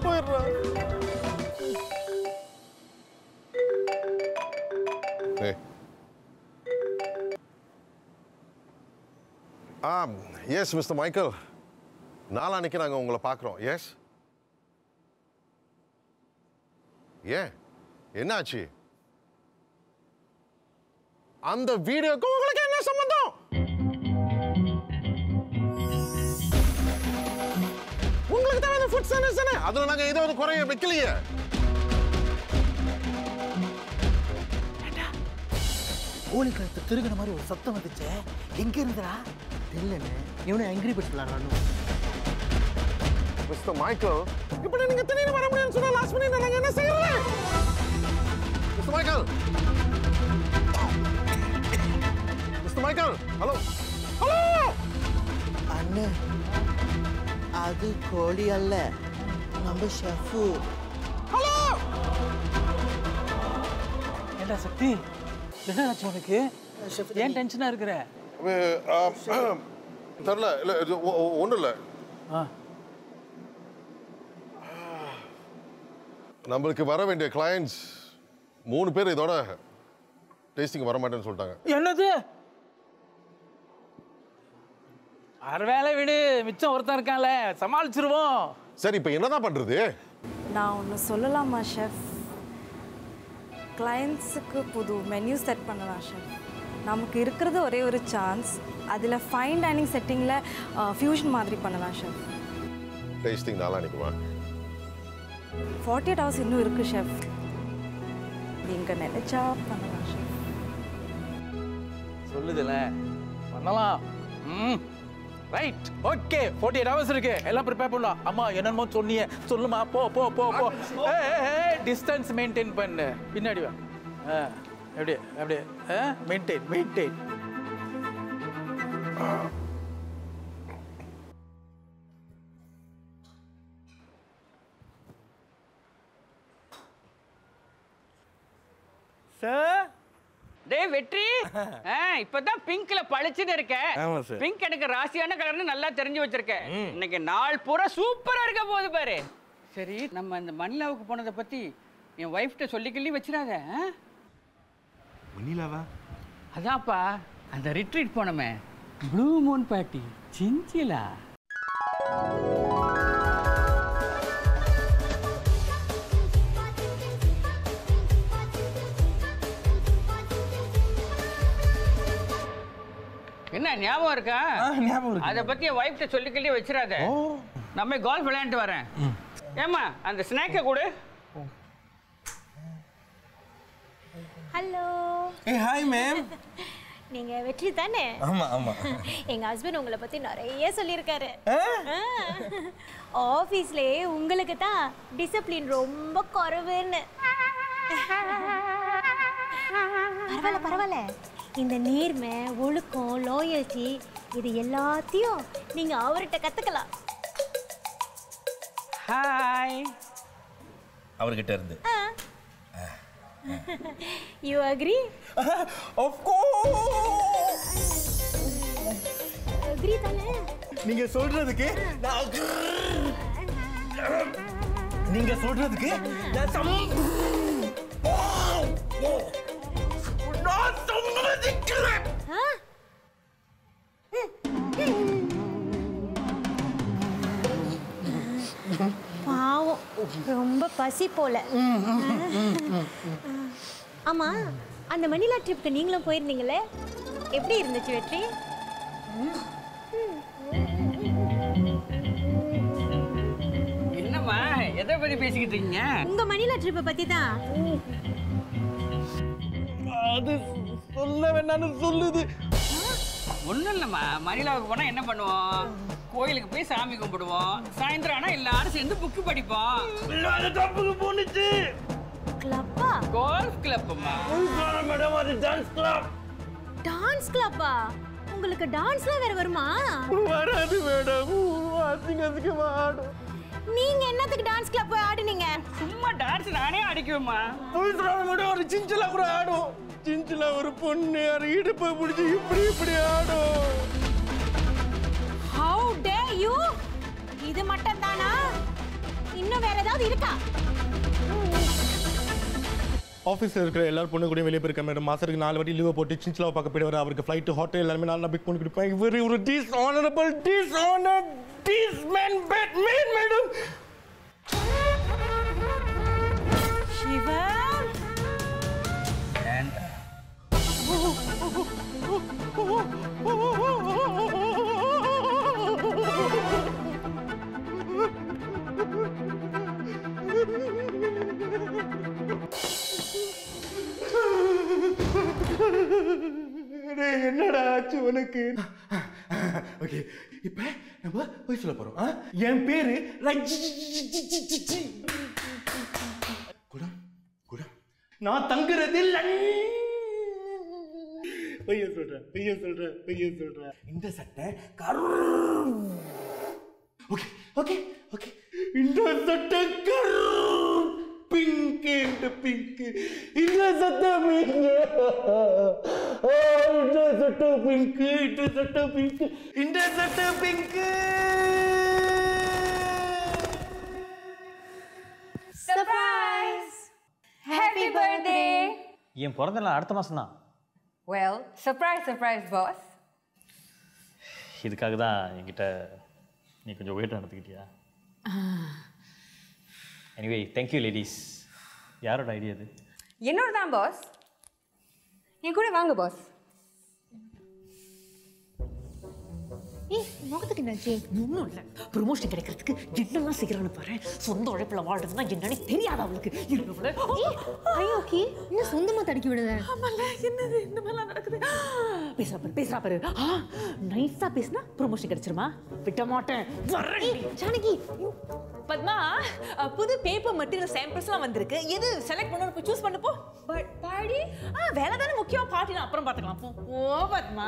போயிடுறா. Hey. Ah yes mister Michael நாளான்னைக்கு நாங்கள் உங்களை பார்க்குறோம். எஸ் ஏன்? என்னாச்சு? அந்த வீடியோக்கு உங்களுக்கு என்ன சம்பந்தம்? உங்களுக்கு தான் அந்த ஃபுட் சர்வீஸ் தானே அதில் நாங்கள் ஏதாவது குறைய வைக்கலையே. கோழி கழுத்து திருகின மாதிரி ஒரு சத்தம் வந்துச்சே. எங்க இருந்துடா? தெரியலண்ணே. இவனை பேர்ட்ஸ் விளாட்றானு மிஸ்டர் மைக்கேல் இப்படி நீங்க திடீர்னு வர முடியும்னு சொன்னா லாஸ்ட் மினிட் நாங்க என்ன செய்யறது? Mister Michael Michael hello hello அண்ணே அது கோழி அல்ல. நம்ம ஷெஃபு. ஹலோ ஏண்டா சக்தி? என்ன ஆச்சு உனக்கு ஏன் டென்ஷனா இருக்கிற? தெரில. இல்லை இது ஒன்றும் இல்லை. ஆ. நம்மளுக்கு வர வேண்டிய கிளையண்ட்ஸ் மூணு பேர் இதோட டேஸ்டிங் வர மாட்டேன்னு சொல்லிட்டாங்க. என்னது? வேலை விடு மிச்சம் ஒருத்தன் இருக்கான்ல சமாளிச்சிருவோம். சரி இப்போ என்னதான் பண்றது? நான் ஒன்று சொல்லலாமா ஷெஃப் கிளைண்ட்ஸுக்கு புது மெனு செட் பண்ணலாம் ஷெஃப் நமக்கு இருக்கிறது ஒரே ஒரு சான்ஸ் அதில் ஃபைன் டைனிங் செட்டிங்கில் ஃபியூஷன் மாதிரி பண்ணலாம் ஷெஃப் டேஸ்டிங் நாளா நிற்குமா ஃபார்ட்டி எயிட் ஹவர்ஸ் இன்னும் இருக்குது ஷெஃப் நீங்கள் நினச்சா பண்ணலாம் ஷெஃப் சொல்லுதுல. பண்ணலாம். ம். Right okay forty eight hours இருக்கு. எல்லாம் ப்ரிப்பேர் பண்ணலாம். அம்மா என்னென்னமோ சொன்னியே சொல்லுமா? போ போ போ போ. டிஸ்டன்ஸ் மெயின்டைன் பண்ணு. பின்னாடி வா. ஆ எப்படி அப்படியே மெயின்டைன் மெயின்டைன் சார் டேய் வெற்றி. ஆ, இப்பதான் பிங்க்ல பளிச்சுன்னு இருக்க. ஆமா சார். பிங்க் எனக்கு ராசியான கலர்னு நல்லா தெரிஞ்சு வச்சிருக்க. இன்னைக்கு நாள் பூரா சூப்பரா இருக்க போகுது பாரு. சரி நம்ம அந்த மணிலாவுக்கு போனதை பத்தி என் ஒய்ஃப்ட்ட சொல்லி கிள்ளி வச்சிடாத? மணிலாவா? அதான்ப்பா அந்த ரிட்ரீட் போனோமே. ப்ளூ மூன் பார்ட்டி சிஞ்சிலா என்ன ஞாபகம் இருக்கா? ஞாபகம் இருக்கு. அதை பத்தி என் ஒய்ஃப்ட்ட சொல்லி கிள்ளி வச்சிடாத. நம்ம கால்ஃப் விளையாண்டு வரேன். ஏம்மா அந்த ஸ்நாக்கை கொடு. ஹலோ ஏய் ஹாய் மேம் நீங்க வெற்றி தானே? ஆமா ஆமா. எங்க ஹஸ்பண்ட் உங்களை பத்தி நிறைய சொல்லியிருக்காரு. ஆஃபீஸ்லயே உங்களுக்கு தான் டிசிப்ளின் ரொம்ப குறைவுன்னு. பரவாயில்ல பரவாயில்ல. இந்த நேர்மை ஒழுக்கம் லாயல்ட்டி இது எல்லாத்தையும் நீங்க அவர்கிட்ட கத்துக்கலாம். ஹாய் அவர்கிட்ட இருந்து. You agree of course agree தானே? நீங்க சொல்றதுக்கு நான் நீங்க சொல்றதுக்கு நான் சம்- நான் சம்மதிக்கிறேன்? பாவம். ரொம்ப பசி போல. ஆமா அந்த மணிலா ட்ரிப்க்கு நீங்களும் போயிருந்தீங்களே? எப்படி இருந்துச்சு வெற்றி? என்னம்மா எதை பத்தி பேசிக்கிட்டு இருக்கீங்க? உங்க மணிலா ட்ரிப்பை பத்தி தான் அது சொல்ல வேண்டாம்னு சொல்லுது. ஒன்றும் இல்லைம்மா. மணிலாவுக்கு போனால் என்ன பண்ணுவோம்? கோயிலுக்கு போய் சாமி கும்பிடுவோம். சாயந்தரம் ஆனால் எல்லாரும் சேர்ந்து புக்கு படிப்போம். இல்லாத தப்புக்கு போனுச்சு கிளப்பா கோல்ஃப் கிளப்புமா மேடம் அது டான்ஸ் கிளப் டான்ஸ் கிளப்பா உங்களுக்கு டான்ஸ்லாம் வேற வருமா? வராது மேடம். அசிங்க அசிங்கமா ஆடும் நீங்க என்னத்துக்கு டான்ஸ் கிளப் போய் ஆடுனீங்க? சும்மா டான்ஸ் நானே அடிக்குவேம்மா மேடம் ஒரு சிஞ்சிலா கூட ஆடும். சிஞ்சிலா ஒரு பொண்ணு அது இடுப்பை பிடிச்சி இப்படி இப்படி ஆடும். ஹவு டே யூ இது மட்டும் தானா இன்னும் வேற ஏதாவது இருக்கா? ஆஃபீஸில் இருக்கிற எல்லாரும் பொண்ணு கூட வெளியே போயிருக்க மேடம் மாசத்துக்கு நாலு வாட்டி லீவை போட்டு சின்சிலாவை பார்க்க போயிடுவார். அவருக்கு ஃப்ளைட்டு ஹோட்டல் எல்லாமே நான் பிக் பண்ணி கொடுப்பேன். இவர் ஒரு dishonourable dishonour this man Batman madam என்னடா ஆச்சு உனக்கு? ஓகே. இப்ப நம்ம போய் சொல்ல போறோம். ஆ? என் பேரு ரஜி குடம் குடம் நான் தங்குறது லண்டன் பையன் சொல்றேன் பையன் சொல்றேன் பையன் சொல்றேன். இந்த சட்டை கரு ஓகே ஓகே ஓகே. இந்த சட்டை கரு பிங்க் இந்த பிங்க் இந்த சட்டை பிங்க் இந்த சட்டை பிங்க் இந்த சட்டை பிங்க் இந்த சட்டை பிங்க் சர்ப்ரைஸ் ஹாப்பி பர்த்டே என் பிறந்த நாள் அடுத்த மாதம் தான் வெல் சர்ப்ரைஸ் சர்ப்ரைஸ் பாஸ் இதுக்காக தான் என்கிட்ட நீ கொஞ்சம் வெயிட் நடந்துக்கிட்டியா எனிவே தேங்க்யூ லேடிஸ் யாரோட ஐடியா இது? என்னோட தான் பாஸ் என் கூட வாங்க பாஸ் ஏய் முகத்துக்கு என்னாச்சு ஒன்றும் இல்லை. ப்ரொமோஷன் கிடைக்கிறதுக்கு என்னெல்லாம் செய்கிறான்னு பாரு. சொந்த உழைப்பில் வாழ்றதுன்னா என்னன்னு தெரியாது அவளுக்கு? ஐயோ ஓகே இன்னும் சொந்தமா தடுக்கி விடுத? ஆமால என்னது இந்த மாதிரிலாம் நடக்குது? பேசுறா பாரு பேசுறா பாரு. ஆ நைஸா பேசினா ப்ரொமோஷன் கிடைச்சிருமா? விட்ட மாட்டேன். வரேன் ஜானகி பத்மா புது பேப்பர் மெட்டீரியல் சாம்பிள்ஸ்லாம் வந்திருக்கு. எது செலக்ட் பண்ணணும்? சூஸ் பண்ணு போ. பட் பாடி? ஆ வேலை தானே முக்கியம். பார்ட்டி அப்புறம் பார்த்துக்கலாம். போ ஓ பத்மா.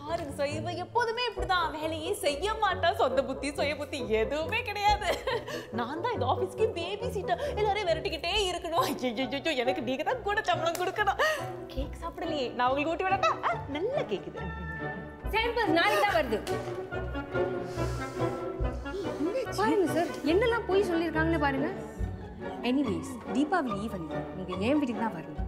பாருங்க சார் இவ எப்போதுமே இப்படிதான். வேலையே செய்ய மாட்டா. சொந்த புத்தி சுய புத்தி எதுவுமே கிடையாது. நான் தான் இந்த ஆஃபீஸ்க்கு பேபி சீட்டா எல்லாரையும் விரட்டிக்கிட்டே இருக்கணும். ஐயோ எனக்கு நீங்க தான் கூட சம்பளம் கொடுக்கணும். கேக் சாப்பிடலையே. நான் உங்களுக்கு ஊட்டி விடட்டா? நல்லா கேக்குது. சாம்பிள்ஸ் நாளைக்கு தான் வருது. பாருங்க சார் என்னெல்லாம் போய் சொல்லியிருக்காங்கன்னு பாருங்க. எனிவேஸ் தீபாவளி ஈவன் நீங்க ஏன் வீட்டுக்கு தான் வரணும்.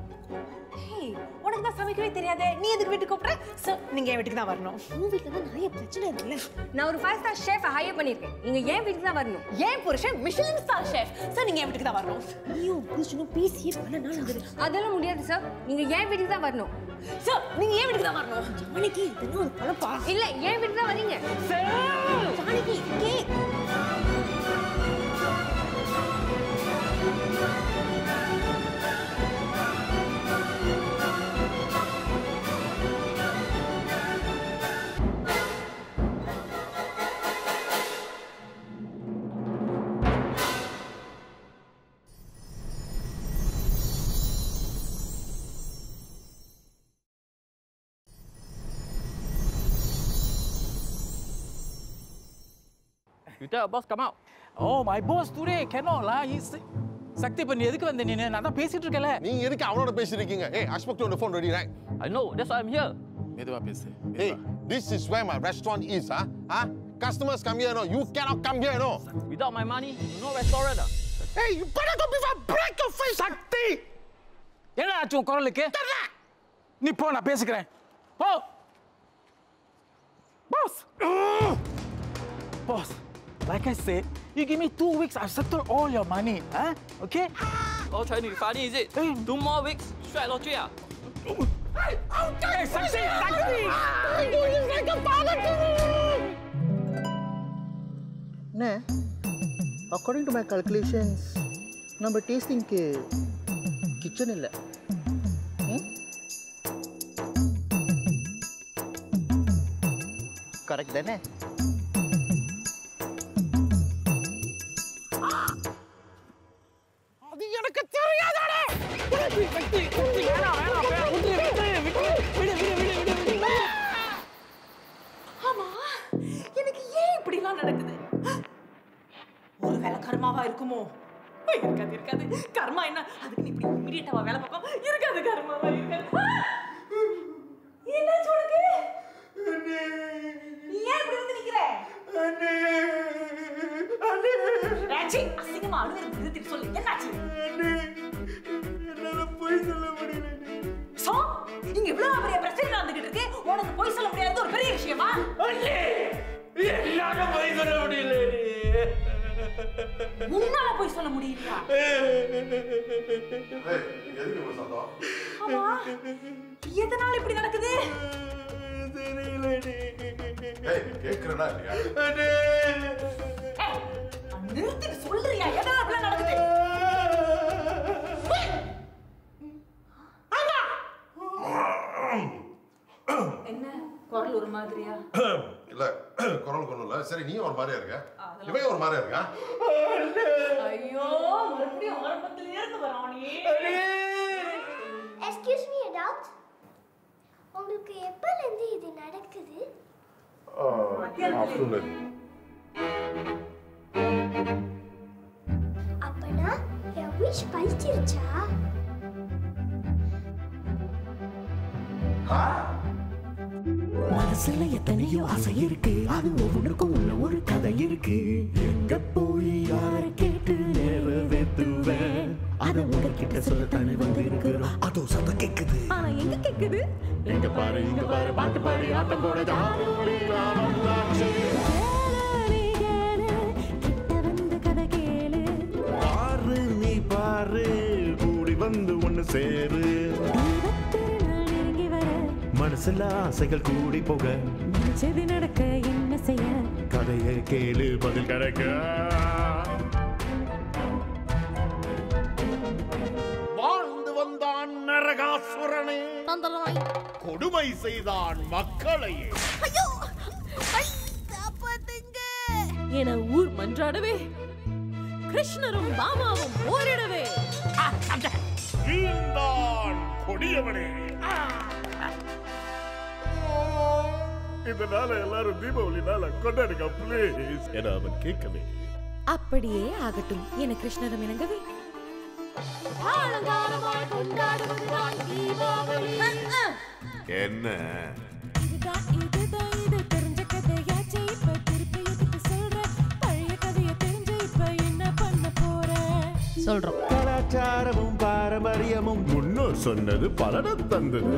தான் சமைக்கவே தெரியாது. நீ எதுக்கு வீட்டுக்கு கூப்பிட்ற? சார் நீங்க என் வீட்டுக்கு தான் வரணும். உங்க வீட்டில் தான் நிறைய பிரச்சனை இருக்குல்ல. நான் ஒரு ஃபைவ் ஸ்டார் ஷெஃப் ஹையர் பண்ணியிருக்கேன். நீங்க என் வீட்டுக்கு தான் வரணும்? ஏன் புருஷன் மிஷலின் ஸ்டார் ஷெஃப் சார் நீங்க என் வீட்டுக்கு தான் வரணும். ஐயோ புருஷனும் பேசியே பல நாள் ஆகுது. அதெல்லாம் முடியாது சார் நீங்க என் வீட்டுக்கு தான் வரணும்? சார் நீங்க என் வீட்டுக்கு தான் வரணும்? ஜானகி இதெல்லாம் ஒரு பழப்பா இல்ல என் வீட்டுக்கு தான் வரீங்க? Janaki cake You tell boss come out. Oh, my boss today cannot lah. He's Sakthi பண்ணி எதுக்கு வந்த நீ நான் தான் பேசிட்டு இருக்கல நீங்க எதுக்கு அவனோட ஏய் spoke to you on the phone already right I know that's why I'm here மெதுவா பேசு Hey, this is where my restaurant is, huh? Huh? Customers come here, no? You cannot come here, no? Without my money, no restaurant. Hey, you better go before I break your face! சக்தி என்ன ஆச்சு உன் குரலுக்கு நீ போ நான் பேசிக்கிறேன் போ boss boss like I said, you give me two weeks, I've settled all your money, huh? Okay? All trying to be funny, is it? Two more weeks, strike lottery ah. Hey, Sakshi! Sakshi! அண்ணே அக்கார்டிங் டு மை கல்குலேஷன்ஸ் நம்ம டேஸ்டிங்க்கு கிச்சன் இல்லை கரெக்ட் தானே கர்மாவா இருக்குமோ? இருக்காது இருக்காது. கர்மா என்ன? அதுக்கு நீ இப்படி இமீடியட்டாவா வேலை பார்க்கும். இருக்காது கர்மாவா இருக்காது. ஆ! என்னாச்சு உனக்கு? நீ ஏன் இப்படி வந்து நிக்கிற? அசிங்கமா அழுவது நிறுத்திட்டு சொல்லு. என்னாச்சு என்னால போய் சொல்ல முடியல சோ இங்க இவ்வளவு பெரிய பிரச்சனை நடந்துகிட்டு இருக்கு உனக்கு போய் சொல்ல முடியாது ஒரு பெரிய விஷயமா? என்னால போய் சொல்ல முடியல உன்னால போய் சொல்ல முடியலையா ஆமா. எதனால இப்படி நடக்குது? நிறுத்திட்டு சொல்றியா? எதனால இப்படி நடக்குது ஏய், ஆமா. குரல் ஒரு மாதிரியா? இல்ல குரல் இல்ல சரி நீ ஒரு மாதிரியா இருக்க. இவன் ஒரு மாதிரியா இருக்கா? ஐயோ மறுபடியும் ஆரம்பத்துல இருந்து வரானே எக்ஸ்கியூஸ் மீ டாக்டர் உங்களுக்கு எப்போலேருந்து இது நடக்குது? அப்பனா என் விஷ் பழிச்சிருச்சா? மனசுல எத்தனையோ ஆசை இருக்கு. அது ஒவ்வொன்றுக்கும் உள்ள ஒரு கதை இருக்கு. எங்க போய் யார கேட்டு நிறைவேற்றுவேன்? அத உங்ககிட்ட சொல்ல தானே வந்து இருக்கிறோம் அதோ சத்தம் கேக்குது. ஆனா எங்க கேக்குது? எங்க பாரு இங்க பாரு பாட்டு பாடி ஆட்டம் போட. பாரு நீ பாரு கூடி வந்து ஒண்ணு சேரு. மனசுல ஆசைகள் கூடி போக. நினைச்சது நடக்க என்ன செய்ய? கதையை கேளு பதில் கிடைக்க. வாழ்ந்து வந்தான் நரகாசுரனே. கொடுமை செய்தான் மக்களையே. என ஊர் மன்றாடவே கிருஷ்ணரும் பாமாவும் போரிடவே வீழ்ந்தான் கொடியவனே இதனால எல்லாரும் தீபாவளி நாள கொண்டாடுங்க ப்ளீஸ் என அவன் கேட்கவே அப்படியே ஆகட்டும். என கிருஷ்ணரும் இணங்கவே. என்ன? இதுதான் இதுதான் இது தெரிஞ்ச கதையாச்சே இப்ப திருப்பி எதுக்கு சொல்ற? பழைய கதைய தெரிஞ்ச இப்ப என்ன பண்ண போற? சொல்றோம். கலாச்சாரமும் பாரம்பரியமும் முன்னோர் சொன்னது பலனும் தந்தது.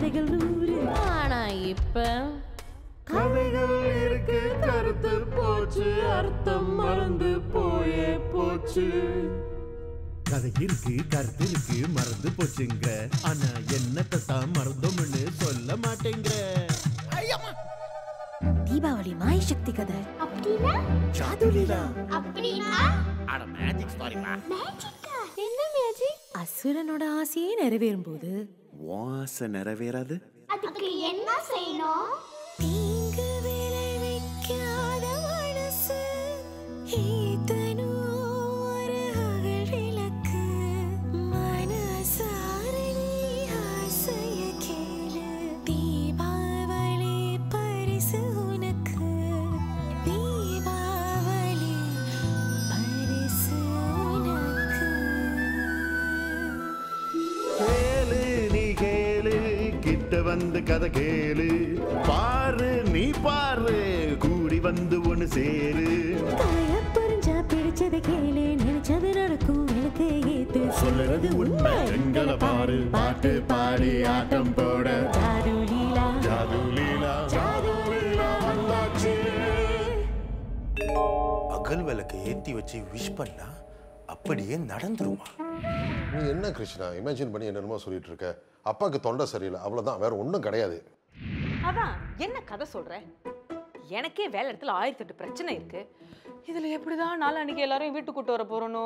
கதைகள் நூறு ஆனா இப்ப கதைகள் இருக்கு கருத்து போச்சு அர்த்தம் மறந்து போயே போச்சு. கதை இருக்கு கருத்து இருக்கு மறந்து போச்சுங்க. ஆனா என்னத்தை தான் மறந்தோம்னு சொல்ல மாட்டேங்கிற. தீபாவளி மாய சக்தி கதை. அப்படின்னா? ஜாதுலீலா அப்படின்னா? அட மேஜிக் ஸ்டாரிமா மேஜிக்கா என்ன மேஜிக் அசுரனோட ஆசையே நிறைவேறும் போது வாச நிறைவேறாது? அதுக்கு என்ன செய்யணும்? வந்து கதை கேளு. பாரு நீ பாரு. கூடி வந்து ஒண்ணு சேரு. புரிஞ்சா பிடிச்சதை கேளு. நினைச்சது நடக்கும் எனக்கு ஏத்து. சொல்லுறது உண்மை. எங்களை பாரு. பாட்டு பாடி ஆட்டம் போட. ஜாது லீலா. ஜாது லீலா. ஜாது லீலா வந்தாச்சு. அகல் விளக்கு ஏத்தி வச்சு விஷ் பண்ணா அப்படியே நடந்துருமா? நீ என்ன கிருஷ்ணா? இமேஜின் பண்ணி என்னென்னமோ சொல்லிட்டு இருக்க அப்பாவுக்கு தொண்டை சரியில்லை. அவ்வளவுதான். வேற ஒன்றும் கிடையாது. அதான். என்ன கதை சொல்ற? எனக்கே வேலை இடத்துல ஆயிரத்தி எட்டு பிரச்சனை இருக்கு. இதுல எப்படிதான் நாளான்னைக்கு எல்லாரையும் வீட்டுக்கு கூட்டு வர போறனோ?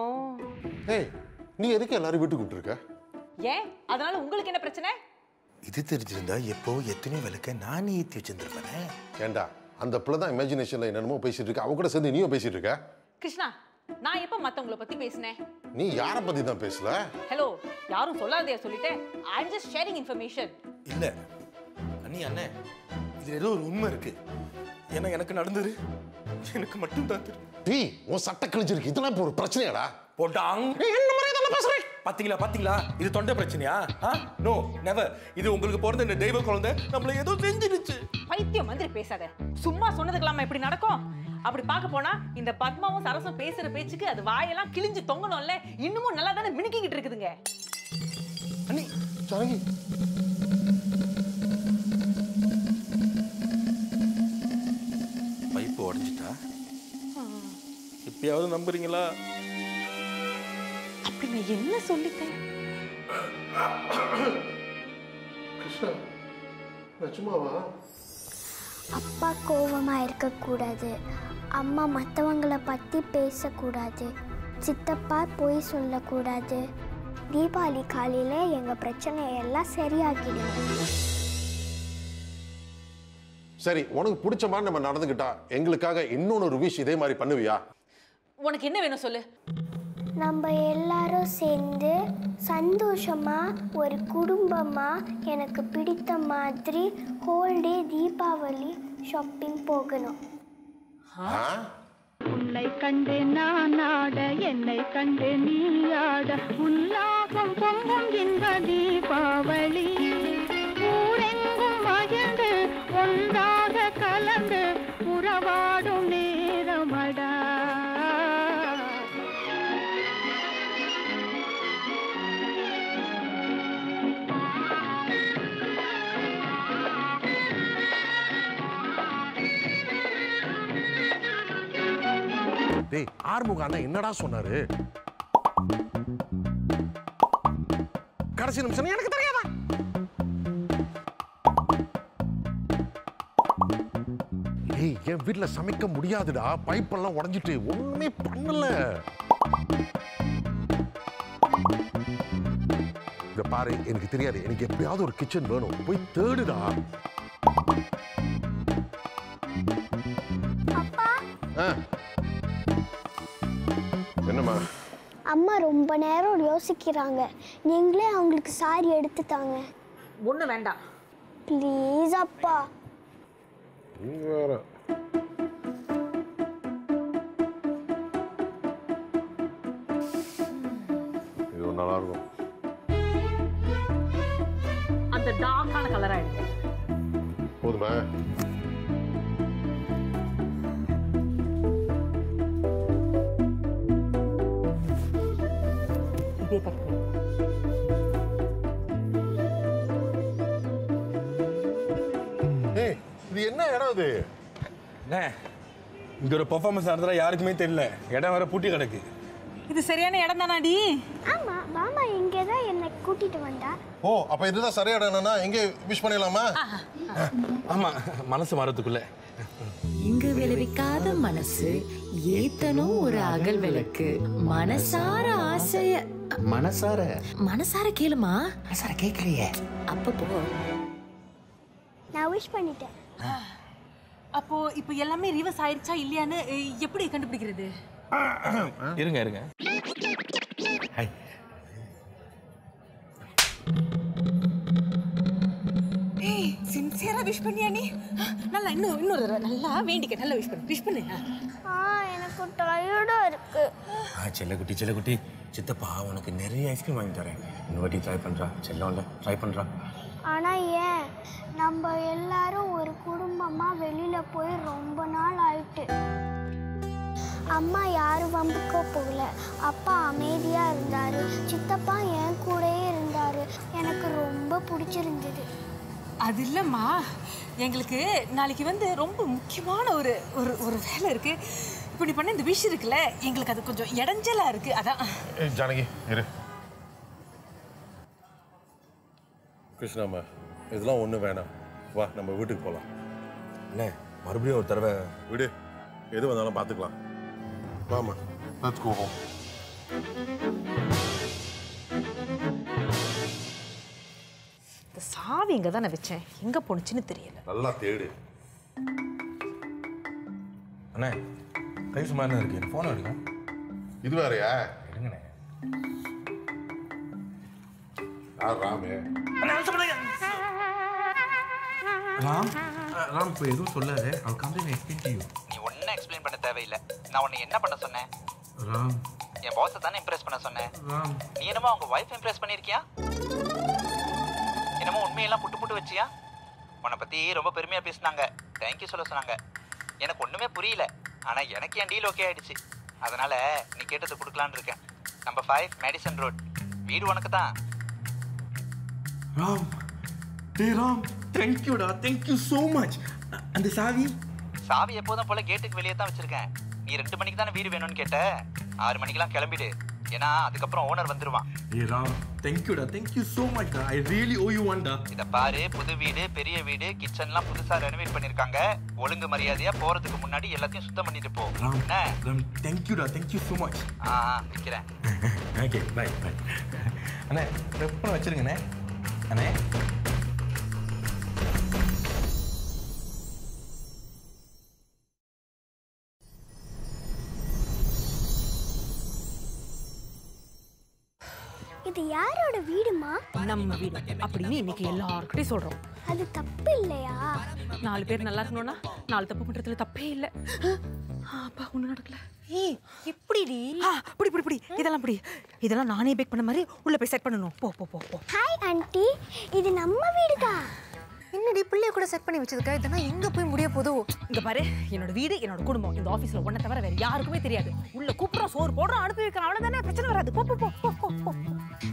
ஏய் நீ எதுக்கு எல்லாரும் வீட்டுக்கு கூப்பிட்டுருக்க ஏன்? அதனால உங்களுக்கு என்ன பிரச்சனை? இது தெரிஞ்சிருந்தா எப்போ எத்தனை விளக்க நானே ஏத்தி வச்சிருந்திருப்பேனே. ஏண்டா? அந்த பிள்ளை தான் இமேஜினேஷன்ல என்னென்னமோ பேசிட்டு இருக்க. அவ கூட சேர்ந்து நீயும் பேசிட்டு இருக்க? கிருஷ்ணா நான் எப்ப மத்தவங்கள பத்தி பேசினேன்? நீ யாரை பத்தி தான் பேசல? ஹலோ யாரும் சொல்லாதே சொல்லிட்டேன் ஐ ஜஸ்ட் ஷேரிங் இன்ஃபர்மேஷன் இல்ல அண்ணி அண்ணே இதுல ஏதோ ஒரு உண்மை இருக்கு. ஏன்னா எனக்கு நடந்தது. எனக்கு மட்டும் தான் தெரியும். டீ உன் சட்டை கிழிச்சிருக்கு இதெல்லாம் இப்போ ஒரு பிரச்சனையாடா? போட்டாங் என்ன மாதிரி இதெல்லாம் பேசுறேன் பாத்தீங்களா பாத்தீங்களா? இது தொண்டை பிரச்சனையா? நோ நெவர் இது உங்களுக்கு பிறந்த இந்த தெய்வ குழந்தை நம்மள ஏதோ செஞ்சிருச்சு பைத்தியம் மாதிரி பேசாத. சும்மா சொன்னதுக்கெல்லாமா இப்படி நடக்கும்? அப்படி பார்க்க போனா இந்த பத்மாவும் சரசும் பேசுற பேச்சுக்கு அது வாயெல்லாம் கிழிஞ்சு தொங்கணும்ல. இன்னமும் நல்லா தானே மினுக்கிக்கிட்டு இருக்குதுங்க. அண்ணி ஜானகி பைப்பு உடைஞ்சிட்டா? இப்பயாவது நம்புறீங்களா? நான் என்ன சொல்லிட்டேன்? கிருஷ்ணா நிஜமாவா அப்பா கோவமா இருக்கக்கூடாது. அம்மா மற்றவங்கள பற்றி பேசக்கூடாது. சித்தப்பா பொய் சொல்லக்கூடாது. தீபாவளி காலையில் எங்கள் பிரச்சனையெல்லாம் சரியாக்கிடுங்க சரி உனக்கு பிடிச்ச மாதிரி நம்ம நடந்துக்கிட்டா எங்களுக்காக இன்னொன்று ஒரு விஷ் இதே மாதிரி பண்ணுவியா? உனக்கு என்ன வேணும் சொல்லு? நம்ம எல்லாரும் சேர்ந்து சந்தோஷமா ஒரு குடும்பமா எனக்கு பிடித்த மாதிரி ஹோல் டே தீபாவளி ஷாப்பிங் போகணும். உன்னை கண்டு நான் ஆட என்னை கண்டு நீ ஆட உல்லாசம் பொங்கும் இன்ப தீபாவளி. ஊரெங்கும் மகிழ்ந்து ஒன்றாக கலந்து உறவாடும் டேய் ஆறுமுக அண்ணா என்னடா சொன்னாரு? கடைசி நிமிஷம் எனக்கு தெரியாதா? டேய் என் வீட்டுல சமைக்க முடியாதுடா. பைப்பெல்லாம் உடஞ்சிட்டு ஒண்ணுமே பண்ணல. இங்க பாரு எனக்கு தெரியாது. எனக்கு எப்படியாவது ஒரு கிச்சன் வேணும். போய் தேடுடா. ரொம்ப நேரம் யோசிக்கிறாங்க. நீங்களே அவங்களுக்கு சாரி எடுத்து தாங்க. ஒண்ணு வேண்டாம். ப்ளீஸ் அப்பா. வேற. இங்க ஒரு பெர்ஃபார்மன்ஸ் நடத்துறா யாருக்குமே தெரியல. இடம் வேற பூட்டி கிடக்கு. இது சரியான இடம் தானாடி? ஆமா மாமா இங்கே தான் என்னை கூட்டிட்டு வந்தா. ஓ அப்ப இதுதான் சரியா இடம்னா எங்க விஷ் பண்ணிடலாமா? ஆமா மனசு மாறதுக்குள்ள இங்கு விளைவிக்காத மனசு ஏத்தனும் ஒரு அகல் விளக்கு. மனசார ஆசைய மனசார? மனசார கேளுமா. மனசார கேட்கலையே. அப்ப போ. நான் விஷ் பண்ணிட்டேன். அப்போ இப்போ எல்லாமே ரிவர்ஸ் ஆயிடுச்சா இல்லையான்னு எப்படி கண்டுபிடிக்கிறது? இருங்க இருங்க. ஏய் சின்சியரா விஷ் பண்ணியா நீ? நல்லா இன்னும் இன்னொரு தடவை. நல்லா வேண்டிக்க நல்லா விஷ் பண்ணு. விஷ் பண்ணு. ஆ. எனக்கு டயர்டா இருக்கு. ஆ செல்லக்குட்டி செல்லக்குட்டி. சித்தப்பா உனக்கு நிறைய ஐஸ்கிரீம் வாங்கி தரேன். இன்னொரு வாட்டி ட்ரை பண்ணுறா செல்லம்ல ட்ரை பண்ணுறா ஆனா ஏன்? நம்ம எல்லாரும் ஒரு குடும்பமா வெளியில போய் ரொம்ப நாள் ஆயிட்டு. அம்மா யாரும் வம்புக்கோ போகல. அப்பா அமைதியா இருந்தாரு. சித்தப்பா என் கூடயே இருந்தாரு. எனக்கு ரொம்ப பிடிச்சிருந்தது. அது இல்லைம்மா. எங்களுக்கு நாளைக்கு வந்து ரொம்ப முக்கியமான ஒரு ஒரு ஒரு வேலை இருக்கு. இப்போ நீ பண்ண இந்த விஷ் இருக்குல்ல எங்களுக்கு அது கொஞ்சம் இடைஞ்சலா இருக்கு. அதான். ஜானகி இரு. கிருஷ்ணாம்மா இதெல்லாம் ஒன்றும் வேணாம். வா நம்ம வீட்டுக்கு போகலாம் அண்ணே மறுபடியும் ஒரு தடவை விடு. எது வந்தாலும் பார்த்துக்கலாம். வாமா லெட்ஸ் கோ ஹோம் இந்த சாவி இங்கே தான் நான் வச்சேன். எங்கே போணுச்சுன்னு தெரியல. நல்லா தேடு. அண்ணே கை சும்மா என்ன இருக்கு? ஃபோன் எடுங்க இது வேறயா? எடுங்கண்ணே. ராமே ராம்? ராம் இப்போ எதுவும் சொல்லாத. அவள் கம்ப்ளைண்ட் எக்ஸ்பிளைன் டு நீ ஒன்றும் எக்ஸ்பிளைன் பண்ண தேவையில்லை. நான் உன்னை என்ன பண்ண சொன்னேன்? ராம். என் பாஸை தானே இம்ப்ரெஸ் பண்ண சொன்னேன். ராம். நீ என்னமோ அவங்க ஒய்ஃப் இம்ப்ரெஸ் பண்ணியிருக்கியா என்னமோ உண்மையெல்லாம் புட்டு புட்டு வச்சியா? உன்னை பற்றி ரொம்ப பெருமையாக பேசினாங்க. தேங்க்யூ சொல்ல சொன்னாங்க. எனக்கு ஒன்றுமே புரியல. ஆனால் எனக்கு என் டீல் ஓகே ஆயிடுச்சு. அதனால் நீ கேட்டது கொடுக்கலான்னு இருக்கேன். நம்பர் ஃபைவ் மெடிசன் ரோட் வீடு உனக்கு தான் ராம். டே. ராம் தேங்க்யூடா தேங்க்யூ ஸோ மச் அந்த சாவி? சாவி எப்போதும் போல கேட்டுக்கு வெளியே தான் வச்சிருக்கேன். நீ ரெண்டு மணிக்கு தானே வீடு வேணும்னு கேட்ட? ஆறு மணிக்கெல்லாம் கிளம்பிடு. ஏன்னா அதுக்கப்புறம் ஓனர் வந்துருவான். ஏ ராம். தேங்க்யூடா தேங்க்யூ ஸோ மச் டா. ஐ ரியலி ஓ யூ ஒன்டா இத பாரு. புது வீடு பெரிய வீடு கிச்சன்லாம் புதுசா ரெனோவேட் பண்ணிருக்காங்க. ஒழுங்கு மரியாதையா போறதுக்கு முன்னாடி எல்லாத்தையும் சுத்தம் பண்ணிட்டு போ. ராம் ராம் தேங்க்யூடா தேங்க்யூ ஸோ மச் ஆ ஆ, வைக்கிறேன் ஓகே பை பை அண்ணே ரெப் பண்ண வச்சிருங்கண்ணே அண்ணே. இது யாரோட வீடுமா நம்ம வீடு அப்படின்னு இன்னைக்கு எல்லாருக்கிட்டையும் சொல்றோம். அது தப்பு இல்லையா? நாலு பேர் நல்லா இருக்கணும்னா நாலு தப்பு பண்றதுல தப்பே இல்லை. அப்பா ஒண்ணு நடக்கல. ஏய் எப்படிடி? புடி புடி புடி. இதெல்லாம் புடி. இதெல்லாம் நானே பேக் பண்ண மாதிரி உள்ள போய் செட் பண்ணணும். போ போ போ ஹாய் ஆண்டி இது நம்ம வீடுதான். என்னடி பிள்ளைய கூட செட் பண்ணி வச்சதுக்கா? இதெல்லாம் எங்க போய் முடிய போதோ இங்க பாரு என்னோட வீடு என்னோட குடும்பம். இந்த ஆபீஸ்ல ஒன்ன தவிர வேற யாருக்குமே தெரியாது. உள்ள கூப்பிடுறோம் சோறு போடுறோம் அனுப்பி வைக்கிறோம். அவ்வளவுதானே பிரச்சனை வராது. போ போ போ போ போ போ.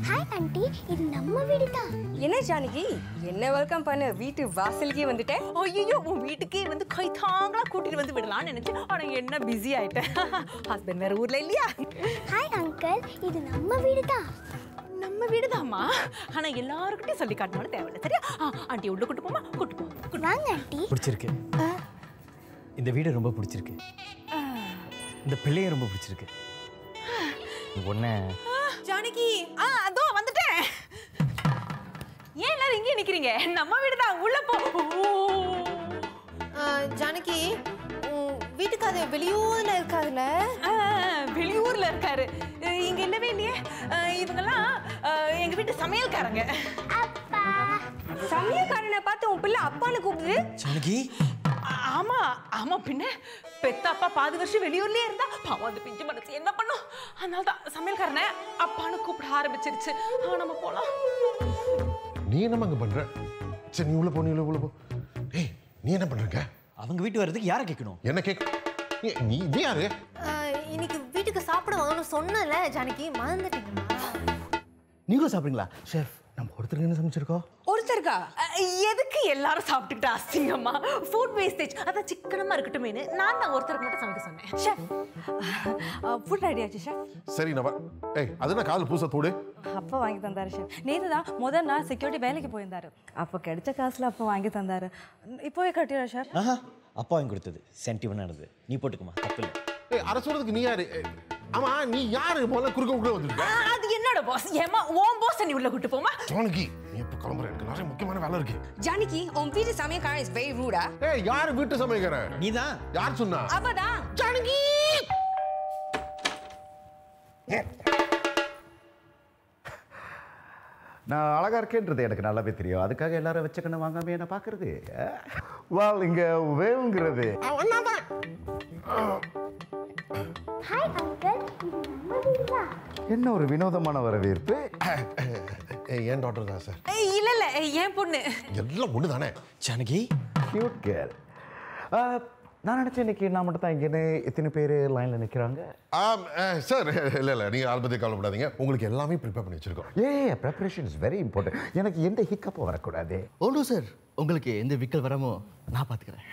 ஹாய் ஆண்டி இது நம்ம வீடுதான். என்ன ஜானகி? என்ன வெல்கம் பண்ண? வீட்டு வாசலுக்கே வந்துட்டேன். ஐயோ உன் வீட்டுக்கே வந்து கை தாங்களா கூட்டிட்டு வந்து விடலாம்னு நினைச்சேன். ஆனா என்ன பிஸி ஆயிட்டேன். ஹஸ்பண்ட் வேற ஊர்ல இல்லையா? ஹாய் அங்கிள் இது நம்ம வீடுதான். நம்ம வீடுதாம்மா. ஆனா எல்லாருக்கிட்டையும் சொல்லி காட்டணும்னு தேவையில்லை சரியா? ஆ, ஆண்டி உள்ள கூட்டு போமா கூட்டு போ வாங்க ஆண்டி. பிடிச்சிருக்கு. இந்த வீடு ரொம்ப பிடிச்சிருக்கு. இந்த பிள்ளையும் ரொம்ப பிடிச்சிருக்கு. ஒன்ன ஜானகி. ஆ அதோ வந்துட்டேன். ஏன் எல்லாரும் இங்கே நிக்கிறீங்க? நம்ம வீடுதான் உள்ள போ. ஜானகி. வீட்டுக்காது வெளியூர்ல இருக்காதுல்ல வெளியூர்ல இருக்காரு. இங்க இல்லவே இல்லையே? இவங்கெல்லாம் எங்க வீட்டு சமையல்காரங்க. சமயக்காரனை பார்த்து உன் பிள்ளை அப்பான்னு கூப்பிடுது. ஜானகி. ஆமா ஆமா பின்ன. பெத்த அப்பா பாதி வருஷம் வெளியூர்லயே இருந்தா பாவம் அந்த பிஞ்சு மனசு என்ன பண்ணும்? அதனால தான் சமையல்காரனை அப்பான்னு கூப்பிட ஆரம்பிச்சிருச்சு. ஆ, நம்ம போலாம். நீ என்னம்மா அங்க பண்ற? சரி நீ உள்ள போ நீ உள்ள உள்ள போ. ஏய் நீ என்ன பண்றீங்க அவங்க வீட்டு வர்றதுக்கு யாரை கேட்கணும்? என்ன கேக் நீ- நீ யாரு? இன்னைக்கு வீட்டுக்கு சாப்பிட வாங்கணும் சொன்னல ஜானகி. மறந்துட்டீங்களா நீங்களும் சாப்பிடுங்களா ஷெஃப் நம்ம ஒருத்தருக்கு என்ன சமைச்சிருக்கோம் ஒருத்தருக்கா? எதுக்கு எல்லாரும் சாப்பிட்டுக்கிட்டு அசிங்கம்மா ஃபுட் வேஸ்டேஜ் அதான் சிக்கனமா இருக்கட்டுமேனு நான் தான் ஒருத்தருக்கு மட்டும் சமைக்க சொன்னேன். ஷெஃப் ஃபுட் ரெடி ஆச்சு ஷெஃப் சரி நம்ம ஏய் அது என்ன கால் பூச தூடு? அப்பா வாங்கி தந்தாரு ஷெஃப் நேற்று தான் முதல் நாள் செக்யூரிட்டி வேலைக்கு போயிருந்தாரு. அப்போ கிடைச்ச காசுல அப்பா வாங்கி தந்தாரு. இப்போவே கட்டிடுறா ஷெஃப் ஆஹா அப்பா வாங்கி கொடுத்தது. சென்டிமெண்டானது நீ போட்டுக்குமா தப்பு இல்லை. ஏய் அரை சொல்றதுக்கு நீ யாரு? ஆமா நீ யாரு முதல்ல குறுக்க குறுக்க வந்துருக்க? அது என்னோட பாஸ் ஏமா ஓம் பாஸ் நீ உள்ள கூட்டு போமா ஜானகி நீ இப்ப கிளம்புற? எனக்கு நிறைய முக்கியமான வேலை இருக்கு. ஜானகி உன் வீட்டு சமயக்காரன் இஸ் வெரி ரூடா ஏய் யாரு வீட்டு சமைக்கிறேன் நீதான் யார் சொன்னா? அவதான் ஜானகி! நான் அழகா இருக்கேன்றது எனக்கு நல்லாவே தெரியும். அதுக்காக எல்லாரும் வச்ச கண்ணு வாங்காம என்ன பாக்குறது வால் இங்க வேவுங்கிறது. என்ன ஒரு வினோதமான வரவேற்பு? ஏய் என் டாக்டர் தான் சார் ஏய், இல்ல இல்ல. ஏன் பொண்ணு? எல்லாம் ஒண்ணு தானே? ஜானகி. கியூட் கேர் நான் நினைச்சேன் இன்னைக்கு நான் மட்டும் தான் இங்கேன்னு எத்தனை பேர் லைன்ல நிக்கிறாங்க. ஆம் சார் இல்லை இல்லை நீங்கள் அதை பற்றி கவலைப்படாதீங்க. உங்களுக்கு எல்லாமே ப்ரிப்பேர் பண்ணி வச்சிருக்கோம். A preparation is very important எனக்கு எந்த ஹிக்கப்பும் வரக்கூடாது. ஓடோ சார் உங்களுக்கு எந்த விக்கல் வராமோ நான் பார்த்துக்கிறேன்.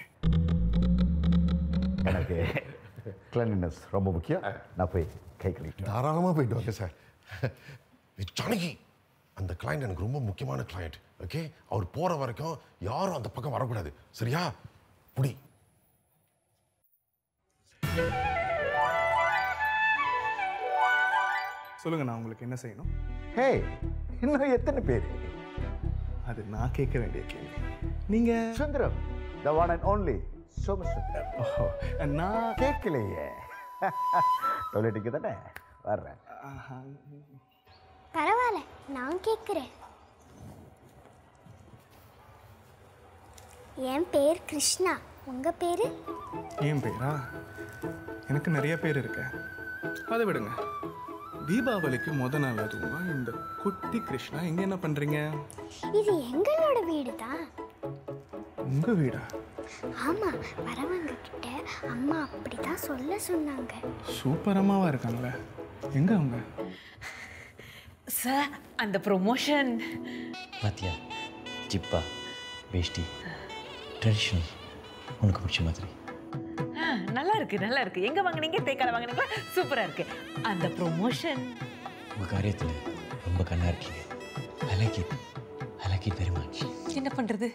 எனக்கு கிளீனினஸ் ரொம்ப முக்கியம். நான் போய் கை கழுவிட்டு தாராளமாக போயிட்டு வாங்க சார். ஜானகி அந்த கிளைண்ட் எனக்கு ரொம்ப முக்கியமான கிளைண்ட் ஓகே அவர் போகிற வரைக்கும் யாரும் அந்த பக்கம் வரக்கூடாது. சரியா? புடி. சொல்லுங்க நான் உங்களுக்கு என்ன செய்யணும்? ஹே இன்னும் எத்தனை பேர்? அது நான் கேட்க வேண்டிய கேள்வி. நீங்க? Sundaram the one and only Somasundaram. நான் கேட்கலையே. சொல்லிட்டீங்க தானே? வர்றேன். பரவாயில்ல நான் கேட்குறேன் என் பேர் கிருஷ்ணா. உங்க பேரு? என் பேரா? எனக்கு நிறைய பேர் இருக்கு. அதை விடுங்க. தீபாவளிக்கு முத நாள் அதுவும் இந்த குட்டி கிருஷ்ணா இங்க என்ன பண்றீங்க? இது எங்களோட வீடு தான் உங்க வீடா? ஆமா வரவங்க கிட்ட அம்மா அப்படிதான் சொல்ல சொன்னாங்க. சூப்பர் அம்மாவா இருக்காங்களே. எங்க அவங்க? சார் அந்த ப்ரொமோஷன் பாத்தியா ஜிப்பா வேஷ்டி ட்ரெடிஷ்னல் உனக்கு பிடிச்ச மாதிரி. நல்லா இருக்கு நல்லா இருக்கு. எங்க வாங்குனீங்க? தேக்கால வாங்குனீங்களா? சூப்பரா இருக்கு. அந்த ப்ரொமோஷன் உங்கள் காரியத்தில் ரொம்ப கண்ணா இருக்கீங்க. லைக் இட் வெரி மச் என்ன பண்றது?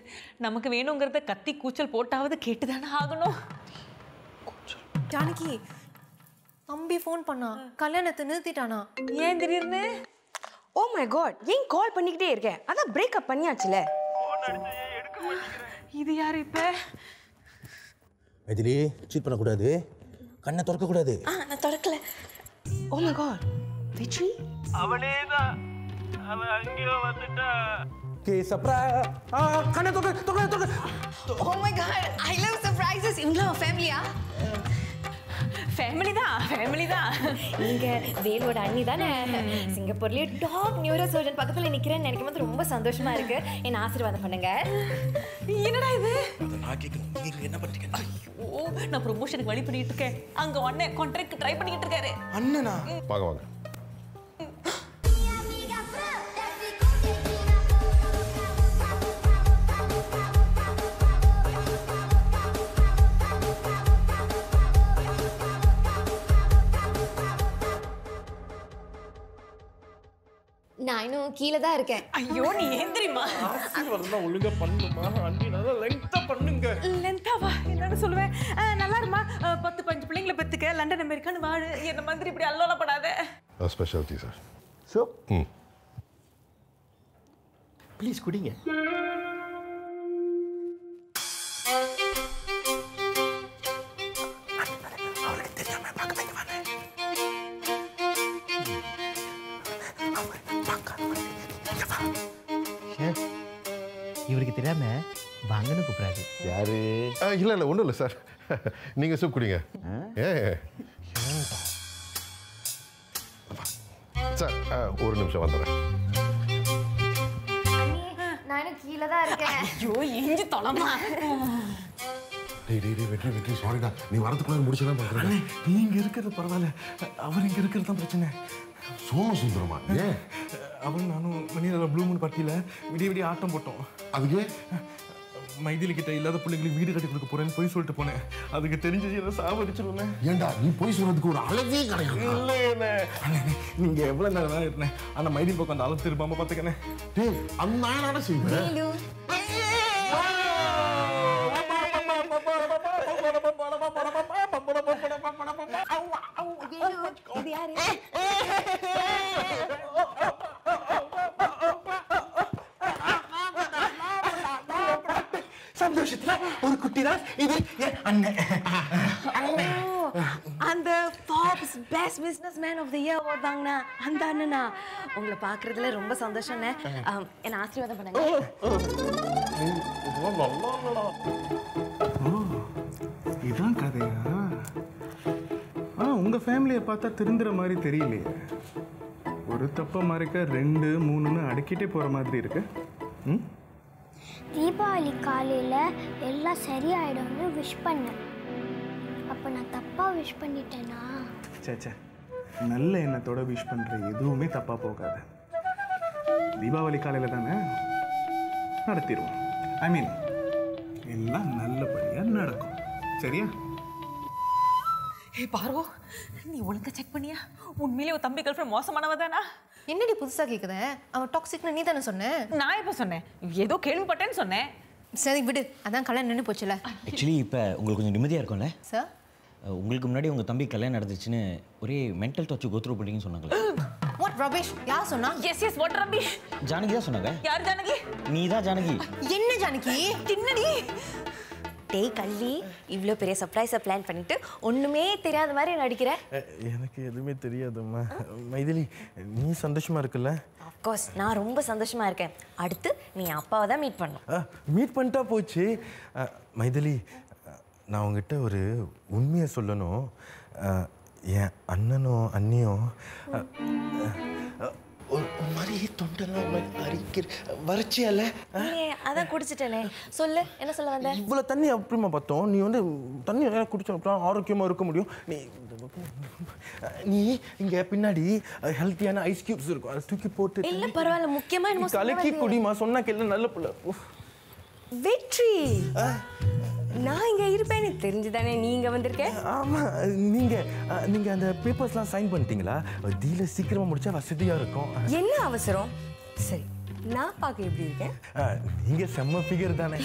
நமக்கு வேணுங்கிறத கத்தி கூச்சல் போட்டாவது கேட்டுதானே ஆகணும். ஜானகி தம்பி ஃபோன் பண்ணா கல்யாணத்தை நிறுத்திட்டானா? ஏன் திடீர்னு? ஓ மை காட் ஏன் கால் பண்ணிக்கிட்டே இருக்கேன் அதான் பிரேக்கப் பண்ணியாச்சுல. இது யாரு இப்ப? மைதிலி சீட் பண்ணக்கூடாது. கண்ணை திறக்கக்கூடாது. ஆ நான் திறக்கல. ஓ மை காட் வெற்றி? அவளே தான் அவ அங்கேயோ வந்துட்டா. கே சப்ரா ஆ கண்ணை திறக்க திறக்க திறக்க ஓ my god I love surprises இவங்களா ஃபேமிலியா ஃபேமிலி தான் ஃபேமிலி தான் நீங்க வேலோட அண்ணி தானே? சிங்கப்பூர்லயே டாப் நியூரோ சர்ஜன் பக்கத்துல நிக்கிறேன்னு நினைக்கும் போது ரொம்ப சந்தோஷமா இருக்கு. என்ன ஆசீர்வாதம் பண்ணுங்க. என்னடா இது? அதை நான் கேட்கணும் நீங்க என்ன பண்றீங்க ஓ நான் ப்ரொமோஷனுக்கு வழி பண்ணிட்டு இருக்கேன். அங்க அண்ணன் கான்ட்ராக்ட் ட்ரை பண்ணிட்டு இருக்காரு. அண்ணனா? வாங்க. நான் இன்னும் கீழே தான் இருக்கேன். ஐயோ நீ ஏந்திரிமா ஆசீர்வாதம் ஒழுங்கா பண்ணுமா? அண்ணி நல்லா லெங்க்தா பண்ணுங்க. லென்த்தாவா என்னன்னு சொல்லுவேன். நல்லா இருமா? பத்து பஞ்சு பிள்ளைங்களை பெத்துக்க லண்டன் அமெரிக்கான்னு வாழு. என்ன மாதிரி இப்படி அல்லோலப்படாத ஸ்பெஷாலிட்டி சார் ஸோ ப்ளீஸ் குடிங்க. தெரியாம வாங்கன்னு கூப்பிடாது யாரு? இல்லை இல்லை ஒன்றும் இல்லை சார். நீங்கள் சூப் குடிங்க. ஏ. சார் ஒரு நிமிஷம் வந்துடுறேன். நான் இன்னும் கீழே தான் இருக்கேன். ஐயோ எஞ்சி தொலைமா. டேய் டேய் டேய் வெற்றி வெற்றி சாரிடா நீ வரதுக்குள்ள முடிச்சதான் பார்க்குறேன். நீங்க இருக்கிறது பரவாயில்ல. அவர் இங்க இருக்கிறது தான் பிரச்சனை. சோமசுந்தரமா ஏன் அவன் நானும் மணியில் ப்ளூ மூன் பார்ட்டியில் விடிய விடிய ஆட்டம் போட்டோம். அதுக்கு? மைதிலி கிட்ட இல்லாத பிள்ளைங்களுக்கு வீடு கட்டி கொடுக்க போறேன்னு போய் சொல்லிட்டு போனேன். அதுக்கு தெரிஞ்சு என்ன சாவடிச்சிருவேன். ஏன்டா நீ போய் சொல்றதுக்கு ஒரு அழகே கிடையாது. இல்லைண்ணே அண்ணே, நீங்க எவ்வளவு நேரம் தான் இருந்தேன். ஆனா மைதில் பக்கம் அந்த அளவு திரும்பாம பாத்துக்கண்ணே டேய் அந்த நானே செய்வேன் ஒரு குட்டி தான் இது என் அண்ணன் அந்த Forbes best businessman of the year award வாங்கினா அந்த அண்ணனா. உங்களை பார்க்கறதுல ரொம்ப சந்தோஷம்ண்ணே. என்னை ஆசீர்வாதம் பண்ணுங்க. ஓ இதான் கதையா? ஆ உங்க ஃபேமிலியை பார்த்தா திருந்துற மாதிரி தெரியலையே. ஒரு தப்பை மறைக்க ரெண்டு மூணுன்னு அடுக்கிட்டே போற மாதிரி இருக்கு. ம்? தீபாவளி காலையில் எல்லாம் சரியாயிடும்னு விஷ் பண்ணேன். அப்போ நான் தப்பாக விஷ் பண்ணிட்டேனா? சே சே நல்ல எண்ணத்தோட விஷ் பண்ற எதுவுமே தப்பா போகாது. தீபாவளி காலையில தானே? நடத்திடுவோம். ஐ மீன் எல்லாம் நல்லபடியா நடக்கும். சரியா? ஏய் பார்வோ நீ ஒழுங்கா செக் பண்ணியா? உண்மையிலே உன் தம்பி கேர்ள் மோசமானவ தானா? என்னடி புதுசா கேக்குத? அவன் டாக்ஸிக்னு நீ தானே சொன்ன? நான் எப்ப சொன்னேன். ஏதோ கேள்விப்பட்டேன்னு சொன்னேன். சரி விடு. அதான் கல்யாணம் நின்று போச்சுல. ஆக்சுவலி இப்போ உங்களுக்கு கொஞ்சம் நிம்மதியாக இருக்கும்ல? சார் உங்களுக்கு முன்னாடி உங்கள் தம்பி கல்யாணம் நடந்துச்சுன்னு ஒரே மென்டல் டார்ச்சர் கோத்ரூ பண்ணிங்கன்னு சொன்னாங்களே. வாட் ரபேஷ் யார் சொன்னா? Yes yes what rubbish Janaki தான் சொன்னாங்க. யார் ஜானகி? நீ தான் ஜானகி. என்ன ஜானகி? தின்னடி. டேய் கள்ளி இவ்வளோ பெரிய சர்ப்ரைஸை பிளான் பண்ணிட்டு ஒண்ணுமே தெரியாத மாதிரி நடிக்கிற எனக்கு எதுவுமே தெரியாதும்மா. மைதிலி நீ சந்தோஷமா இருக்குல்ல? அஃப்கோர்ஸ் நான் ரொம்ப சந்தோஷமா இருக்கேன். அடுத்து நீ அப்பாவை தான் மீட் பண்ணும் மீட் பண்ணிட்டா போச்சு. மைதிலி நான் உங்ககிட்ட ஒரு உண்மையை சொல்லணும். என் அண்ணனும் அண்ணியும் ஒரு மாதிரி தொண்டெல்லாம் ஒரு மாதிரி அரிக்கிற வறட்சியால அதான் குடிச்சிட்டேனே. சொல்லு என்ன சொல்ல வந்த? இவ்வளோ தண்ணி அப்படிமா பார்த்தோம். நீ வந்து தண்ணி நிறையா குடிச்சா அப்புறம் ஆரோக்கியமாக இருக்க முடியும். நீ நீ இங்கே பின்னாடி ஹெல்த்தியான ஐஸ் கியூப்ஸ் இருக்கும். அதை தூக்கி போட்டு இல்ல பரவாயில்ல. முக்கியமா என்னமோ சொல்ல கலக்கி. குடிமா சொன்னா கேள்வி நல்ல பிள்ளை. வெற்றி. நான் இங்க இருப்பேன்னு தெரிஞ்சுதானே நீங்க வந்திருக்க? ஆமாம் நீங்கள் நீங்கள் அந்த பேப்பர்ஸ்லாம் சைன் பண்ணிட்டீங்களா? டீலை சீக்கிரமாக முடிச்சா வசதியாக இருக்கும். என்ன அவசரம்? சரி நான் பார்க்க எப்படி இருக்கேன்? நீங்கள் செம்ம ஃபிகர் தானே.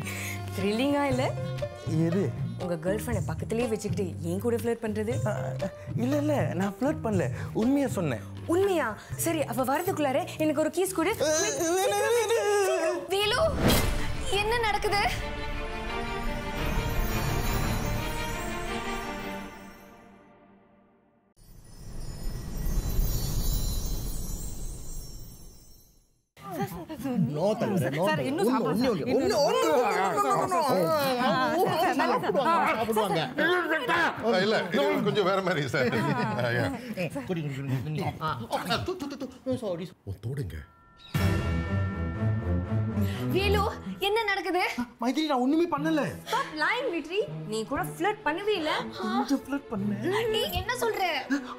த்ரில்லிங்கா இல்ல? எது? உங்க கேர்ள் ஃப்ரெண்டை பக்கத்துலயே வச்சுக்கிட்டு ஏன் கூட ஃப்ளர்ட் பண்றது? இல்லை இல்லை நான் ஃப்ளர்ட் பண்ணல. உண்மையாக சொன்னேன். உண்மையா? சரி அவ வரதுக்குள்ளார எனக்கு ஒரு கீஸ் கொடு. வேலு என்ன நடக்குது? நோ சார், இன்னும் ஒண்ணு ஒண்ணு சார். ஒண்ணு இல்ல கொஞ்சம் வேற மாதிரி சார் சாரி தொடுங்க வேலு என்ன நடக்குது? மைதிலி நான் ஒண்ணுமே பண்ணல. ஸ்டாப் லைங் விட்ரி நீ கூட ஃப்ளர்ட் பண்ணவே இல்ல. கொஞ்சம் ஃப்ளர்ட் பண்ணேன் நீ என்ன சொல்ற?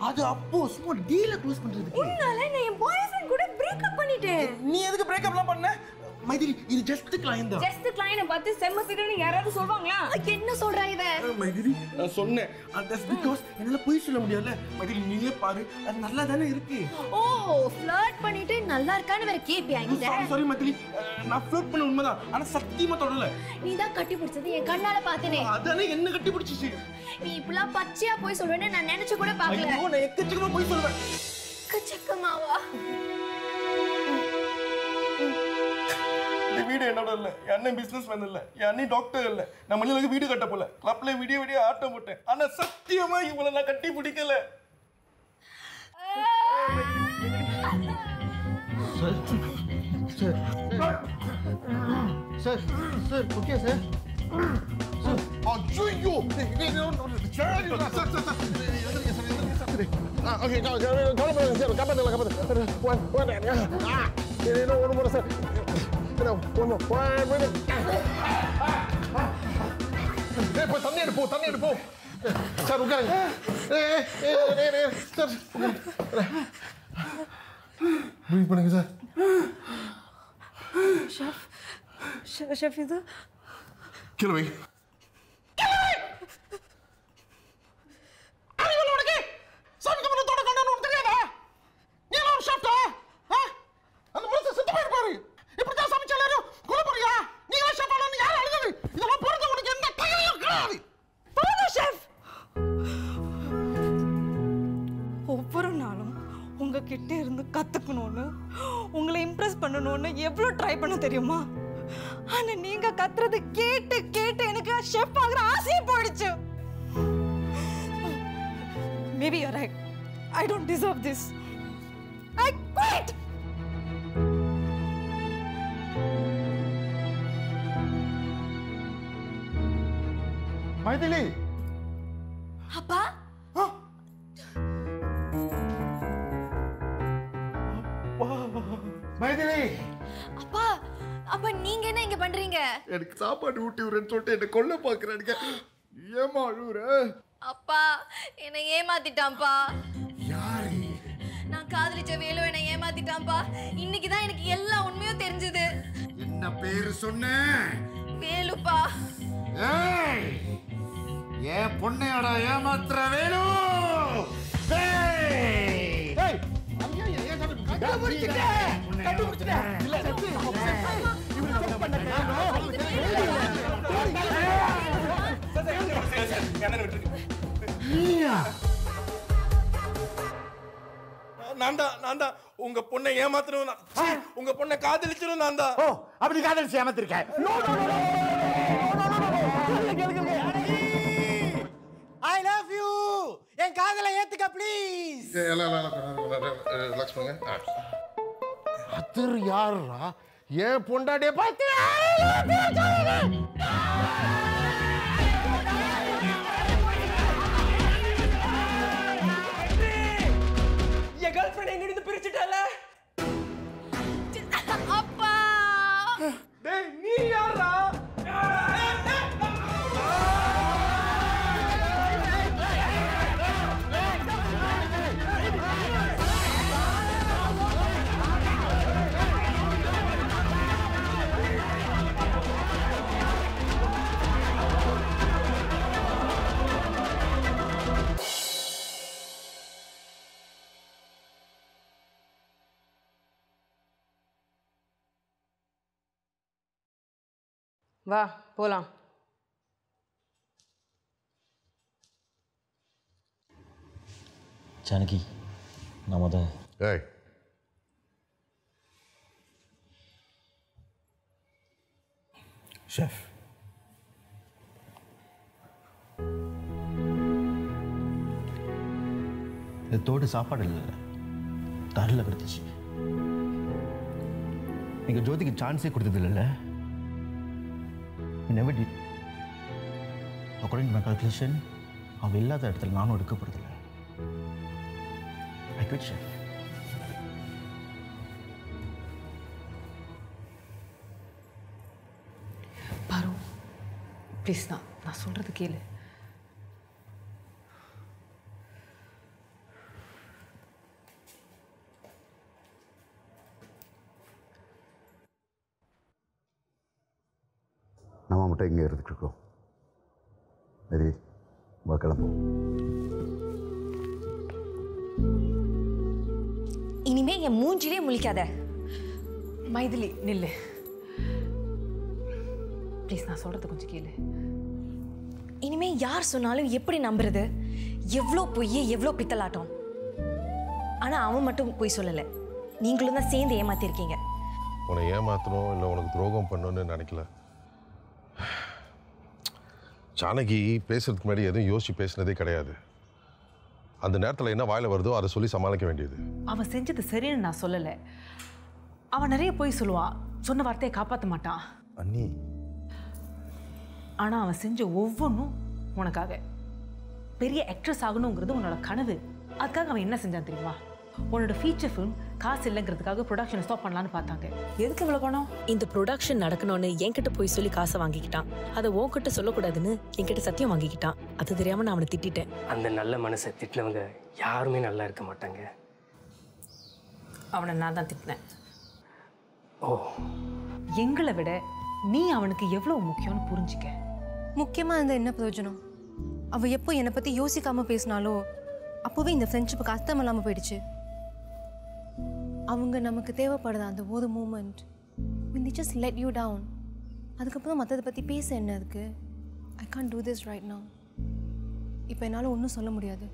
அது அப்போ சும்மா டீலை க்ளோஸ் பண்றதுக்கு. உன்னால நான் என் பாய் ஃப்ரெண்ட் கூட பிரேக்கப் பண்ணிட்டேன். நீ எதுக்கு பிரேக்கப்லாம் பண்ண? மைதிலி இது ஜஸ்ட் கிளைண்ட் தான். ஜஸ்ட் கிளையனை பார்த்து செம்ம ஃபிகர்னு யாராவது சொல்வாங்களா? என்ன சொல்றா இவ? மைதிலி நான் சொன்னேன். தட்ஸ் பிகாஸ் என்னால போய் சொல்ல முடியல மைதிலி நீயே பாரு. அது நல்லா தானே இருக்கு. ஓ ஃப்ளர்ட் பண்ணிட்டு நல்லா இருக்கான்னு வேற கேப்பியா என்கிட்ட சாரி மைதிலி. நான் ஃப்ளர்ட் பண்ண உண்மைதான். ஆனா சத்தியமா தொடல நீ தான் கட்டி பிடிச்சது என் கண்ணால பார்த்தனே. அதானே என்ன கட்டி பிடிச்சிச்சு நீ இப்படிலாம் பச்சையா போய் சொல்றேன்னு நான் நினைச்சு கூட பார்க்கல. ஐயோ நான் எக்கச்சக்கமா போய் சொல்லுவேன் கச்சக்கமாவா வீடு என்னோட இல்ல என் அண்ணன் பிசினஸ் மேன் இல்ல என் அண்ணன் டாக்டர் இல்ல நான் மணிலுக்கு வீடு கட்ட போல கிளப்ல விடிய விடிய ஆட்டம் போட்டேன் ஆனா சத்தியமா இவளை நான் கட்டி பிடிக்கல சார் சார் ஓகே சார் ஐயோ கவலைப்படாதீங்க சார் காப்பாத்தல காப்பாத்து ஒன் ஒன் இன்னும் ஒரு முறை சார் ஒன்று ஏய் போய் தண்ணி எடுப்போம் தண்ணி எடுப்போம் சார் உட்காருங்க ஏய் ஏய் ஏய் ஏய் சார் ப்ரீத் பண்ணுங்க சார் ஷெஃப் ஷெஃப் இது கீழே வை சாமிக்கு உங்ககிட்ட இருந்து கத்துக்கணும்னு உங்களை இம்ப்ரெஸ் பண்ணணும்னு எவ்வளோ ட்ரை பண்ண தெரியுமா? ஆனா நீங்க கத்துறது கேட்டு கேட்டு எனக்கு ஷெஃப் ஆகிற ஆசையே போயிடுச்சு. Maybe you right I don't deserve this I quit Mythili! அப்பா! எனக்கு சாப்பாடு ஊட்டி விடுறேன்னு சொல்லிட்டு என்ன கொல்ல பாக்குறானுங்க ஏமா அழுவுற? அப்பா என்னை ஏமாத்திட்டான்ப்பா. நான் காதலிச்ச வேலு என்னை ஏமாத்திட்டான்ப்பா. இன்னைக்கு தான் எனக்கு எல்லா உண்மையும் தெரிஞ்சது. என்ன பேரு சொன்ன? வேலுப்பா. ஏய் என் பொண்ணையோட ஏமாத்துற வேலு? ஏய். ஏய் நான் தான் நான் தான் உங்க பொண்ணை ஏமாத்தணும் உங்க பொண்ணை காதலிச்சிடும் நான் தான் ஓ அப்படி காதலிச்சு ஏமாத்திருக்கேன் ஐ லவ் யூ என் காதலை ஏத்துக்க ப்ளீஸ் பண்ணுங்க அதர் யாரா ஏன் பொண்டாட்டிய பார்த்து வா போலாம். ஜானகி நான் முத ஏய். ஷெஃப். இந்த தோடு சாப்பாடு இல்லை. தரில் கிடந்துச்சு நீங்கள் ஜோதிக்கு சான்ஸே கொடுத்தது இல்லைல்ல? We never did. According to my calculation, அவள் இல்லாத இடத்துல நானும் எடுக்கப்படுறதில்ல. ஐ குவிட் ஷெஃப் பாரு ப்ளீஸ் நான் நான் சொல்கிறது கேளு. மட்டும் இங்கே இருந்துட்டு இருக்கோம். சரி வா கிளம்பும் இனிமே என் மூஞ்சிலே முழிக்காத. மைதிலி நில்லு. ப்ளீஸ் நான் சொல்கிறது கொஞ்சம் கேளு. இனிமே யார் சொன்னாலும் எப்படி நம்புறது? எவ்வளோ பொய் எவ்வளோ பித்தலாட்டம்? ஆனா அவன் மட்டும் பொய் சொல்லலை. நீங்களும் தான் சேர்ந்து ஏமாத்திருக்கீங்க. உன்னை ஏமாத்தணும் இல்லை உனக்கு துரோகம் பண்ணணும்னு நினைக்கல? ஜானகி பேசுறதுக்கு முன்னாடி எதுவும் யோசிச்சு பேசினதே கிடையாது. அந்த நேரத்தில் என்ன வாயில வருதோ அதை சொல்லி சமாளிக்க வேண்டியது. அவன் செஞ்சது சரின்னு நான் சொல்லலை. அவன் நிறைய போய் சொல்லுவான் சொன்ன வார்த்தையை காப்பாற்ற மாட்டான் அண்ணி. ஆனால் அவன் செஞ்ச ஒவ்வொன்றும் உனக்காக. பெரிய ஆக்ட்ரஸ் ஆகணுங்கிறது உன்னோட கனவு. அதுக்காக அவன் என்ன செஞ்சான் தெரியுமா? உன்னோட ஃபீச்சர் ஃபிலிம் காசு இல்லைங்கிறதுக்காக ப்ரொடக்ஷனை ஸ்டாப் பண்ணலான்னு பார்த்தாங்க. எதுக்கு இவ்வளோ பணம்? இந்த ப்ரொடக்ஷன் நடக்கணும்னு என்கிட்ட போய் சொல்லி காசை வாங்கிக்கிட்டான். அதை உன்கிட்ட சொல்லக்கூடாதுன்னு என்கிட்ட சத்தியம் வாங்கிக்கிட்டான். அது தெரியாம நான் அவனை திட்டிட்டேன். அந்த நல்ல மனசை திட்டினவங்க யாருமே நல்லா இருக்க மாட்டாங்க. அவனை நான் தான் திட்டினேன். ஓ. எங்களை விட நீ அவனுக்கு எவ்வளோ முக்கியம்னு புரிஞ்சுக்க. முக்கியமாக இருந்தால் என்ன பிரயோஜனம்? அவள் எப்போ என்னை பற்றி யோசிக்காமல் பேசினாலோ அப்போவே இந்த ஃப்ரெண்ட்ஷிப்புக்கு அர்த்தம் இல்லாமல் போயிடுச்சு. அவங்க நமக்கு தேவைப்படுற அந்த ஒரு moment when they just let you down. அதுக்கப்புறம் மற்றதை பற்றி பேச என்ன இருக்கு? ஐ can't do this right now. இப்போ என்னால் ஒன்றும் சொல்ல முடியாது.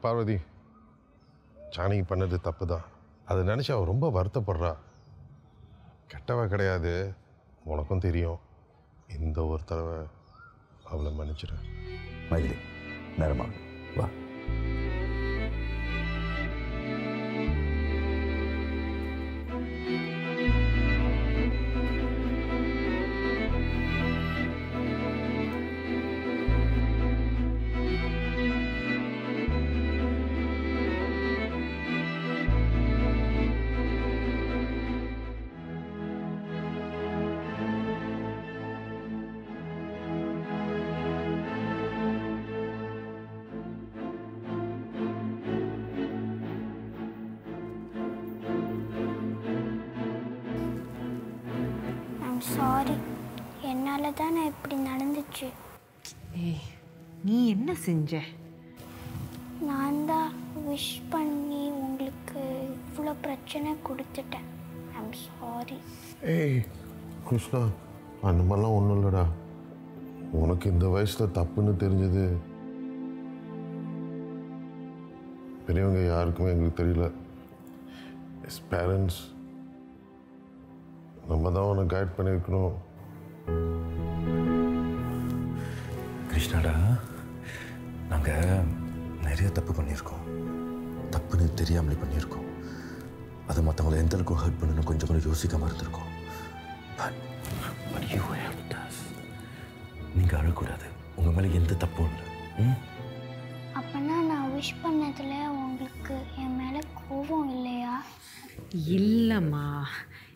பார்வதி ஜானகி பண்ணது தப்பு தான் அதை நினச்சி அவள் ரொம்ப வருத்தப்படுறா. கெட்டவ கிடையாது. உனக்கும் தெரியும். இந்த ஒரு தடவை அவளை மன்னிச்சிடு மைதிலி நேரமாக வா. நீ என்ன செஞ்ச. நான் தான் விஷ் பண்ணி உங்களுக்கு இவ்வளோ பிரச்சனை கொடுத்துட்டேன். ஐம் சாரி ஏய் கிருஷ்ணா அந்த மாதிரிலாம் ஒன்றும் இல்லைடா. உனக்கு இந்த வயசில் தப்புன்னு தெரிஞ்சது. பெரியவங்க யாருக்குமே எங்களுக்கு தெரியல. எஸ் பேரண்ட்ஸ் நம்ம தான் உன்னை கைட் பண்ணியிருக்கணும். கிருஷ்ணாடா. நாங்கள் நிறைய தப்பு பண்ணியிருக்கோம். தப்புன்னு தெரியாமலே பண்ணியிருக்கோம். அது மற்றவங்கள எந்த அளவுக்கு ஹர்ட் பண்ணணும் கொஞ்சம் கூட யோசிக்காமல் இருந்திருக்கோம். நீங்கள் அழக்கூடாது. உங்கள் மேலே எந்த தப்பும் இல்லை. ம்? அப்போனா நான் விஷ் பண்ணதில் உங்களுக்கு என் மேலே கோபம் இல்லையா? இல்லைம்மா.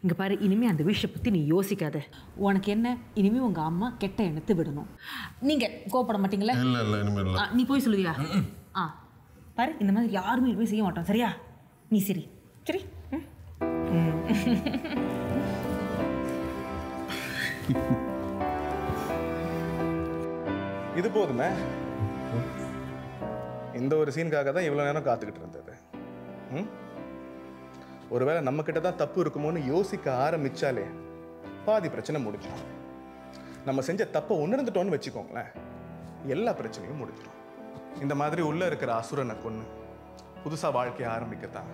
இங்கே பாரு இனிமே அந்த விஷயம் பற்றி நீ யோசிக்காத. உனக்கு என்ன? இனிமே உங்கள் அம்மா கெட்ட எண்ணத்தை விடணும். நீங்கள் கோவப்பட மாட்டீங்களா? இல்லை இல்லை இனிமேல் நீ போய் சொல்லுவியா? ஆ. பாரு இந்த மாதிரி யாருமே எதுவுமே செய்ய மாட்டோம். சரியா? நீ சரி. சரி. இது போதுமே. இந்த ஒரு சீனுக்காக தான் இவ்வளோ நேரம் காத்துக்கிட்டு இருந்தது. ம்? ஒருவேளை நம்ம கிட்ட தான் தப்பு இருக்குமோன்னு யோசிக்க ஆரம்பிச்சாலே பாதி பிரச்சனை முடிஞ்சிடும். நம்ம செஞ்ச தப்பை உணர்ந்துட்டோம்னு வச்சுக்கோங்களேன் எல்லா பிரச்சனையும் முடிஞ்சிடும். இந்த மாதிரி உள்ள இருக்கிற அசுரனை கொன்று புதுசாக வாழ்க்கையை ஆரம்பிக்கத்தான்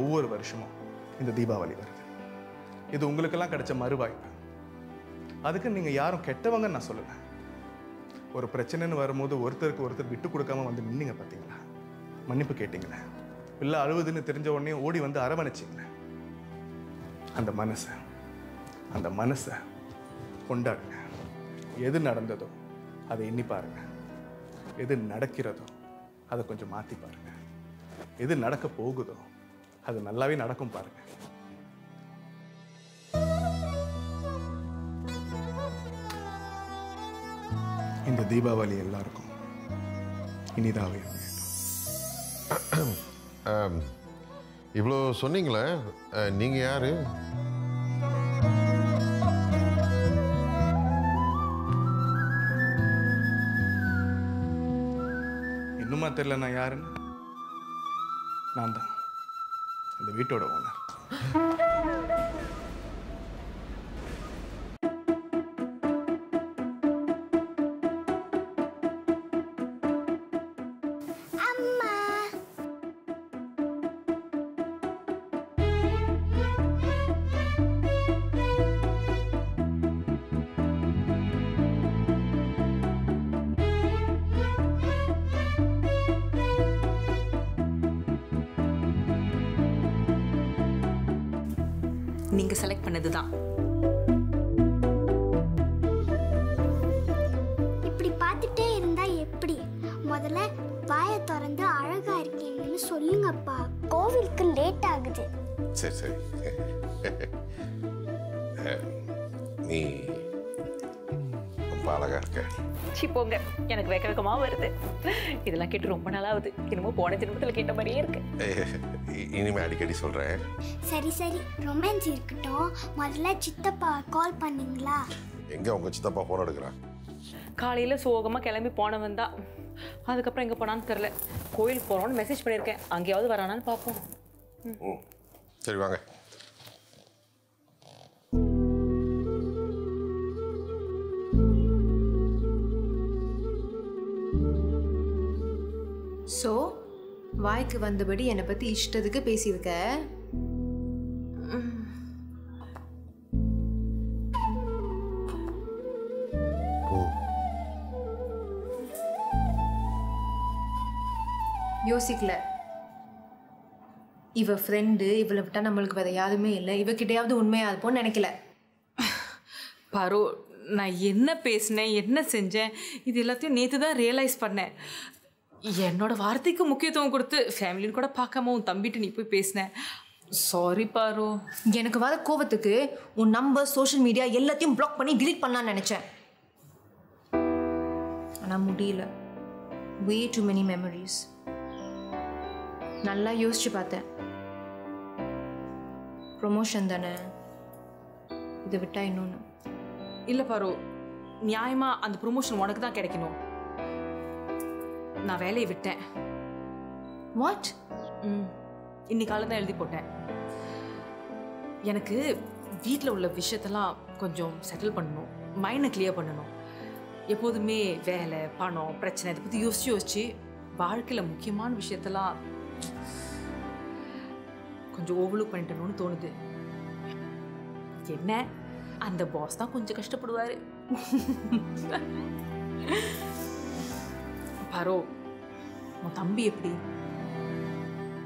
ஒவ்வொரு வருஷமும் இந்த தீபாவளி வருது. இது உங்களுக்கெல்லாம் கிடைச்ச மறுவாய்ப்பு. அதுக்கு நீங்கள் யாரும் கெட்டவங்கன்னு நான் சொல்லுவேன் ஒரு பிரச்சனைன்னு வரும்போது ஒருத்தருக்கு ஒருத்தர் விட்டு கொடுக்காம வந்து நின்னீங்க பார்த்தீங்களா மன்னிப்பு கேட்டீங்களே? பிள்ளை அழுவுதுன்னு தெரிஞ்ச உடனே ஓடி வந்து அரவணைச்சிங்களே அந்த மனசை அந்த மனசை கொண்டாடுங்க. எது நடந்ததோ அதை எண்ணி பாருங்க. எது நடக்கிறதோ அதை கொஞ்சம் மாற்றி பாருங்க. எது நடக்க போகுதோ அது நல்லாவே நடக்கும் பாருங்க. இந்த தீபாவளி எல்லாருக்கும் இனிதாவே ஆம், இவ்வளோ சொன்னீங்களே நீங்கள் யார்? இன்னுமா தெரியல நான் யாருன்னு. நான் தான். இந்த வீட்டோட ஓனர் சி போங்க. எனக்கு வெக்க வெக்கமா வருது. இதெல்லாம் கேட்டு ரொம்ப நாளாகுது. என்னமோ போன ஜென்மத்தில் கேட்ட மாதிரியே இருக்கு. இனிமே அடிக்கடி சொல்றேன். சரி சரி. ரொமான்ஸ் இருக்கட்டும். முதல்ல சித்தப்பா கால் பண்ணீங்களா? எங்க உங்க சித்தப்பா போன் எடுக்கிறான்? காலையில சோகமா கிளம்பி போனவன் தான். அதுக்கப்புறம் எங்க போனான்னு தெரில கோயிலுக்கு போறோம்னு மெசேஜ் பண்ணியிருக்கேன். அங்கேயாவது வரானான்னு பார்ப்போம். ம். சரி வாங்க. ஸோ வாய்க்கு வந்தபடி என்னை பற்றி இஷ்டத்துக்கு பேசியிருக்க. யோசிக்கல. இவ ஃப்ரெண்டு இவளை விட்டா நம்மளுக்கு வேற யாருமே இல்லை. இவகிட்டயாவது உண்மையா இருப்போம்னு நினைக்கல. பாரு நான் என்ன பேசினேன் என்ன செஞ்சேன் இது எல்லாத்தையும் நேற்று தான் ரியலைஸ் பண்ணேன். என்னோட வார்த்தைக்கு முக்கியத்துவம் கொடுத்து ஃபேமிலின்னு கூட பார்க்காம உன் தம்பிட்டு நீ போய் பேசினேன் சாரி பாரு. எனக்கு வர கோவத்துக்கு உன் நம்பர் சோஷியல் மீடியா எல்லாத்தையும் பிளாக் பண்ணி delete பண்ணலாம்னு நினச்சேன். ஆனால் முடியல. Way too many memories. நல்லா யோசிச்சு பார்த்தேன். ப்ரொமோஷன் தானே? இதை விட்டா இன்னொன்று இல்லை பாரு நியாயமா அந்த ப்ரொமோஷன் உனக்கு தான் கிடைக்கணும். நான் வேலையை விட்டேன். வாட் ம் இன்னைக்கு காலை தான் எழுதி போட்டேன். எனக்கு வீட்டில் உள்ள விஷயத்தெல்லாம் கொஞ்சம் செட்டில் பண்ணணும் மைண்டை கிளியர் பண்ணணும். எப்போதுமே வேலை பணம் பிரச்சனை இதை பற்றி யோசிச்சு யோசிச்சு வாழ்க்கையில் முக்கியமான விஷயத்தெல்லாம் கொஞ்சம் ஓவர்லுக் பண்ணிட்டணும்னு தோணுது. என்ன? அந்த பாஸ் தான் கொஞ்சம் கஷ்டப்படுவார். பரோ உன் தம்பி எப்படி?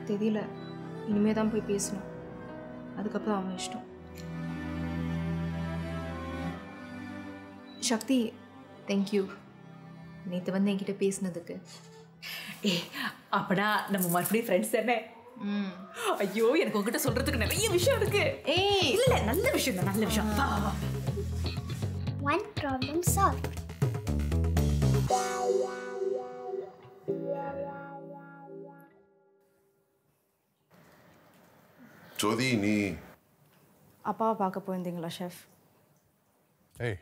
தெரியல. இனிமே தான் போய் பேசணும். அதுக்கப்புறம் அவன் இஷ்டம். சக்தி தேங்க்யூ நேற்று வந்து என்கிட்ட பேசினதுக்கு. ஏ அப்படா நம்ம மறுபடியும் ஃப்ரெண்ட்ஸ் தானே? ஐயோ எனக்கு உங்ககிட்ட சொல்றதுக்கு நிறைய விஷயம் இருக்கு. ஏய். இல்ல இல்ல நல்ல விஷயம் தான் நல்ல விஷயம். வா, வா, வா. ஒன் ப்ராப்ளம் சால்வ் ஜோதி நீ அப்பாவை பார்க்க போயிருந்தீங்களா ஷெஃப் ஏய்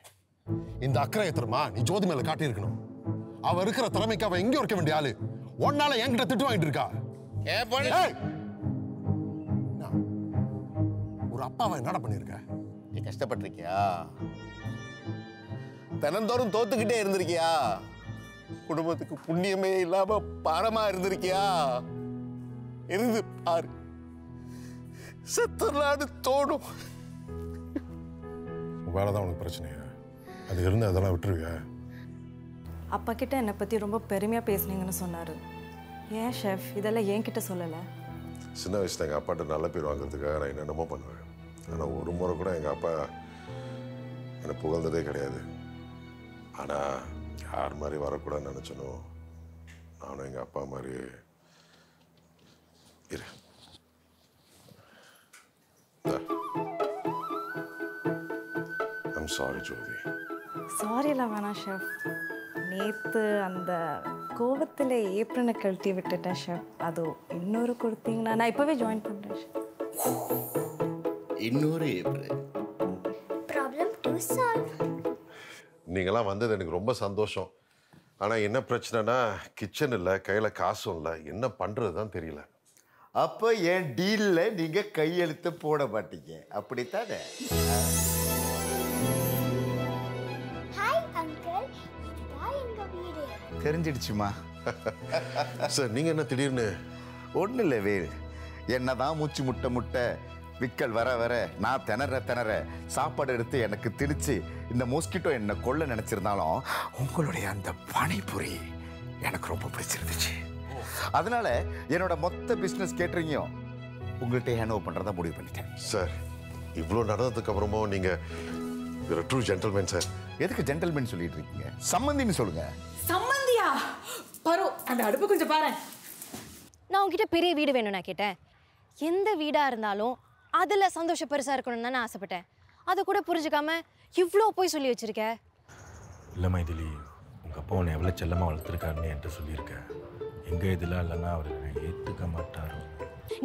இந்த அக்கறையை தெரியுமா நீ ஜோதி மேல காட்டியிருக்கணும். அவ இருக்கிற திறமைக்கு அவ எங்கேயும் இருக்க வேண்டிய ஆளு. ஒன்னால என்கிட்ட திட்டு வாங்கிட்டு இருக்கா? ஒரு அப்பாவை என்னடா பண்ணிருக்க நீ கஷ்டப்பட்டிருக்கியா? தினந்தோறும் தோத்துக்கிட்டே இருந்திருக்கியா? குடும்பத்துக்கு புண்ணியமே இல்லாம பாரமா இருந்திருக்கியா? இருந்து பாரு. செத்துலான்னு தோணும். வேலை தான் உனக்கு பிரச்சனையா? அது இருந்து அதெல்லாம் விட்டுருவியா? அப்பா கிட்ட என்னை பற்றி ரொம்ப பெருமையாக பேசுனீங்கன்னு சொன்னார். ஏன் ஷெஃப்? இதெல்லாம் என்கிட்ட சொல்லலை. சின்ன வயசுல எங்கள் அப்பாட்ட நல்ல பேர் வாங்குறதுக்காக நான் என்னென்னமோ பண்ணுவேன். ஆனால் ஒரு முறை கூட எங்கள் அப்பா என்னை புகழ்ந்ததே கிடையாது. ஆனால் யார் மாதிரி வரக்கூடாதுன்னு நினச்சனோ நானும் எங்கள் அப்பா மாதிரி இரு. ஐம் சாரி ஜோதி சாரிலாம் வேணாம் ஷெஃப் நேற்று அந்த கோபத்தில் ஏப்ரனை கழட்டி விட்டுட்டேன் ஷெஃப் அது இன்னொரு கொடுத்தீங்கன்னா நான் இப்போவே ஜாயின் பண்ணுறேன் ஷெஃப் இன்னொரு ஏப்ரல் ப்ராப்ளம் டு சால்வ் நீங்களாம் வந்தது எனக்கு ரொம்ப சந்தோஷம். ஆனால் என்ன பிரச்சனைனா கிச்சன் இல்லை கையில் காசும் இல்லை. என்ன பண்ணுறது தான் தெரியல. அப்போ என் டீல்ல நீங்க கையெழுத்து போட மாட்டீங்க. அப்படித்தானே? தெரிஞ்சிடுச்சுமா? சார் நீங்கள் என்ன திடீர்னு? ஒன்றும் இல்லை வேல். என்னதான் மூச்சு முட்டை முட்டை விக்கல் வர வர நான் திணற திணற சாப்பாடு எடுத்து எனக்கு திணிச்சு இந்த மோஸ்கிட்டோ என்னை கொல்ல நினைச்சிருந்தாலும் உங்களுடைய அந்த பனிபுரி எனக்கு ரொம்ப பிடிச்சிருந்துச்சு. அதனால என்னோட மொத்த பிஸ்னஸ் கேட்டரிங்கையும் உங்கள்கிட்ட ஹேண்ட் ஓவர் பண்ணுறதா முடிவு பண்ணிட்டேன். சார் இவ்வளோ நடந்ததுக்கு அப்புறமும் நீங்கள் ட்ரூ ஜென்டல்மேன் சார் எதுக்கு ஜென்டல்மேன் சொல்லிட்டு இருக்கீங்க? சம்மந்தின்னு சொல்லுங்க. சம்மந்தியா பரோ அந்த அடுப்பு கொஞ்சம் பாரு. நான் உன்கிட்ட பெரிய வீடு வேணும் நான் கேட்டேன். எந்த வீடாக இருந்தாலும் அதில் சந்தோஷம் பெருசாக இருக்கணும்னு தான் நான் ஆசைப்பட்டேன். அதை கூட புரிஞ்சுக்காம இவ்வளோ போய் சொல்லி வச்சிருக்க. இல்லை மைதிலி. உங்கள் அப்பா உன்னை எவ்வளோ செல்லமாக வளர்த்துருக்காருன்னு என்கிட்ட சொல்லியிருக்கேன் எங்கே இதெல்லாம் இல்லைன்னா அவர் என்னை ஏற்றுக்க மாட்டாரோ.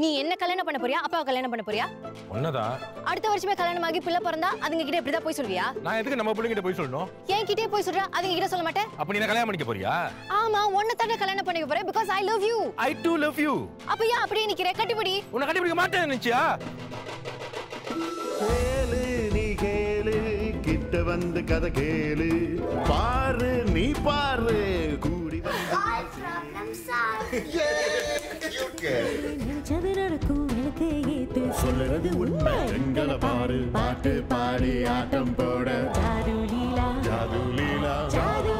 நீ என்ன கல்யாணம் பண்ண போறியா? அப்பாவை கல்யாணம் பண்ண போறியா? ஒன்னதா அடுத்த வருஷமே கல்யாணம் ஆகி பிள்ளை பிறந்தா அதுங்க கிட்ட இப்படி தான் போய் சொல்வியா? நான் எதுக்கு நம்ம பிள்ளைங்கிட்ட போய் சொல்லணும்? என் கிட்டே போய் சொல்ற அதுங்க கிட்ட சொல்ல மாட்டேன். அப்போ நீ கல்யாணம் பண்ணிக்க போறியா? ஆமா உன்னை தானே கல்யாணம் பண்ணிக்க போறேன் because I love you I too love you அப்ப ஏன் அப்படியே நிக்கிற? கட்டிப்பிடி உன்னை கண்டுபிடிக்க மாட்டேன் நினைச்சியா? கிட்ட வந்து கதை கேளு. பாரு நீ பாரு. கூடி சொல்லுறது உண்மை. எங்களை பாரு பாட்டு பாடி ஆட்டம் போட. ஜாது லீலா. ஜாது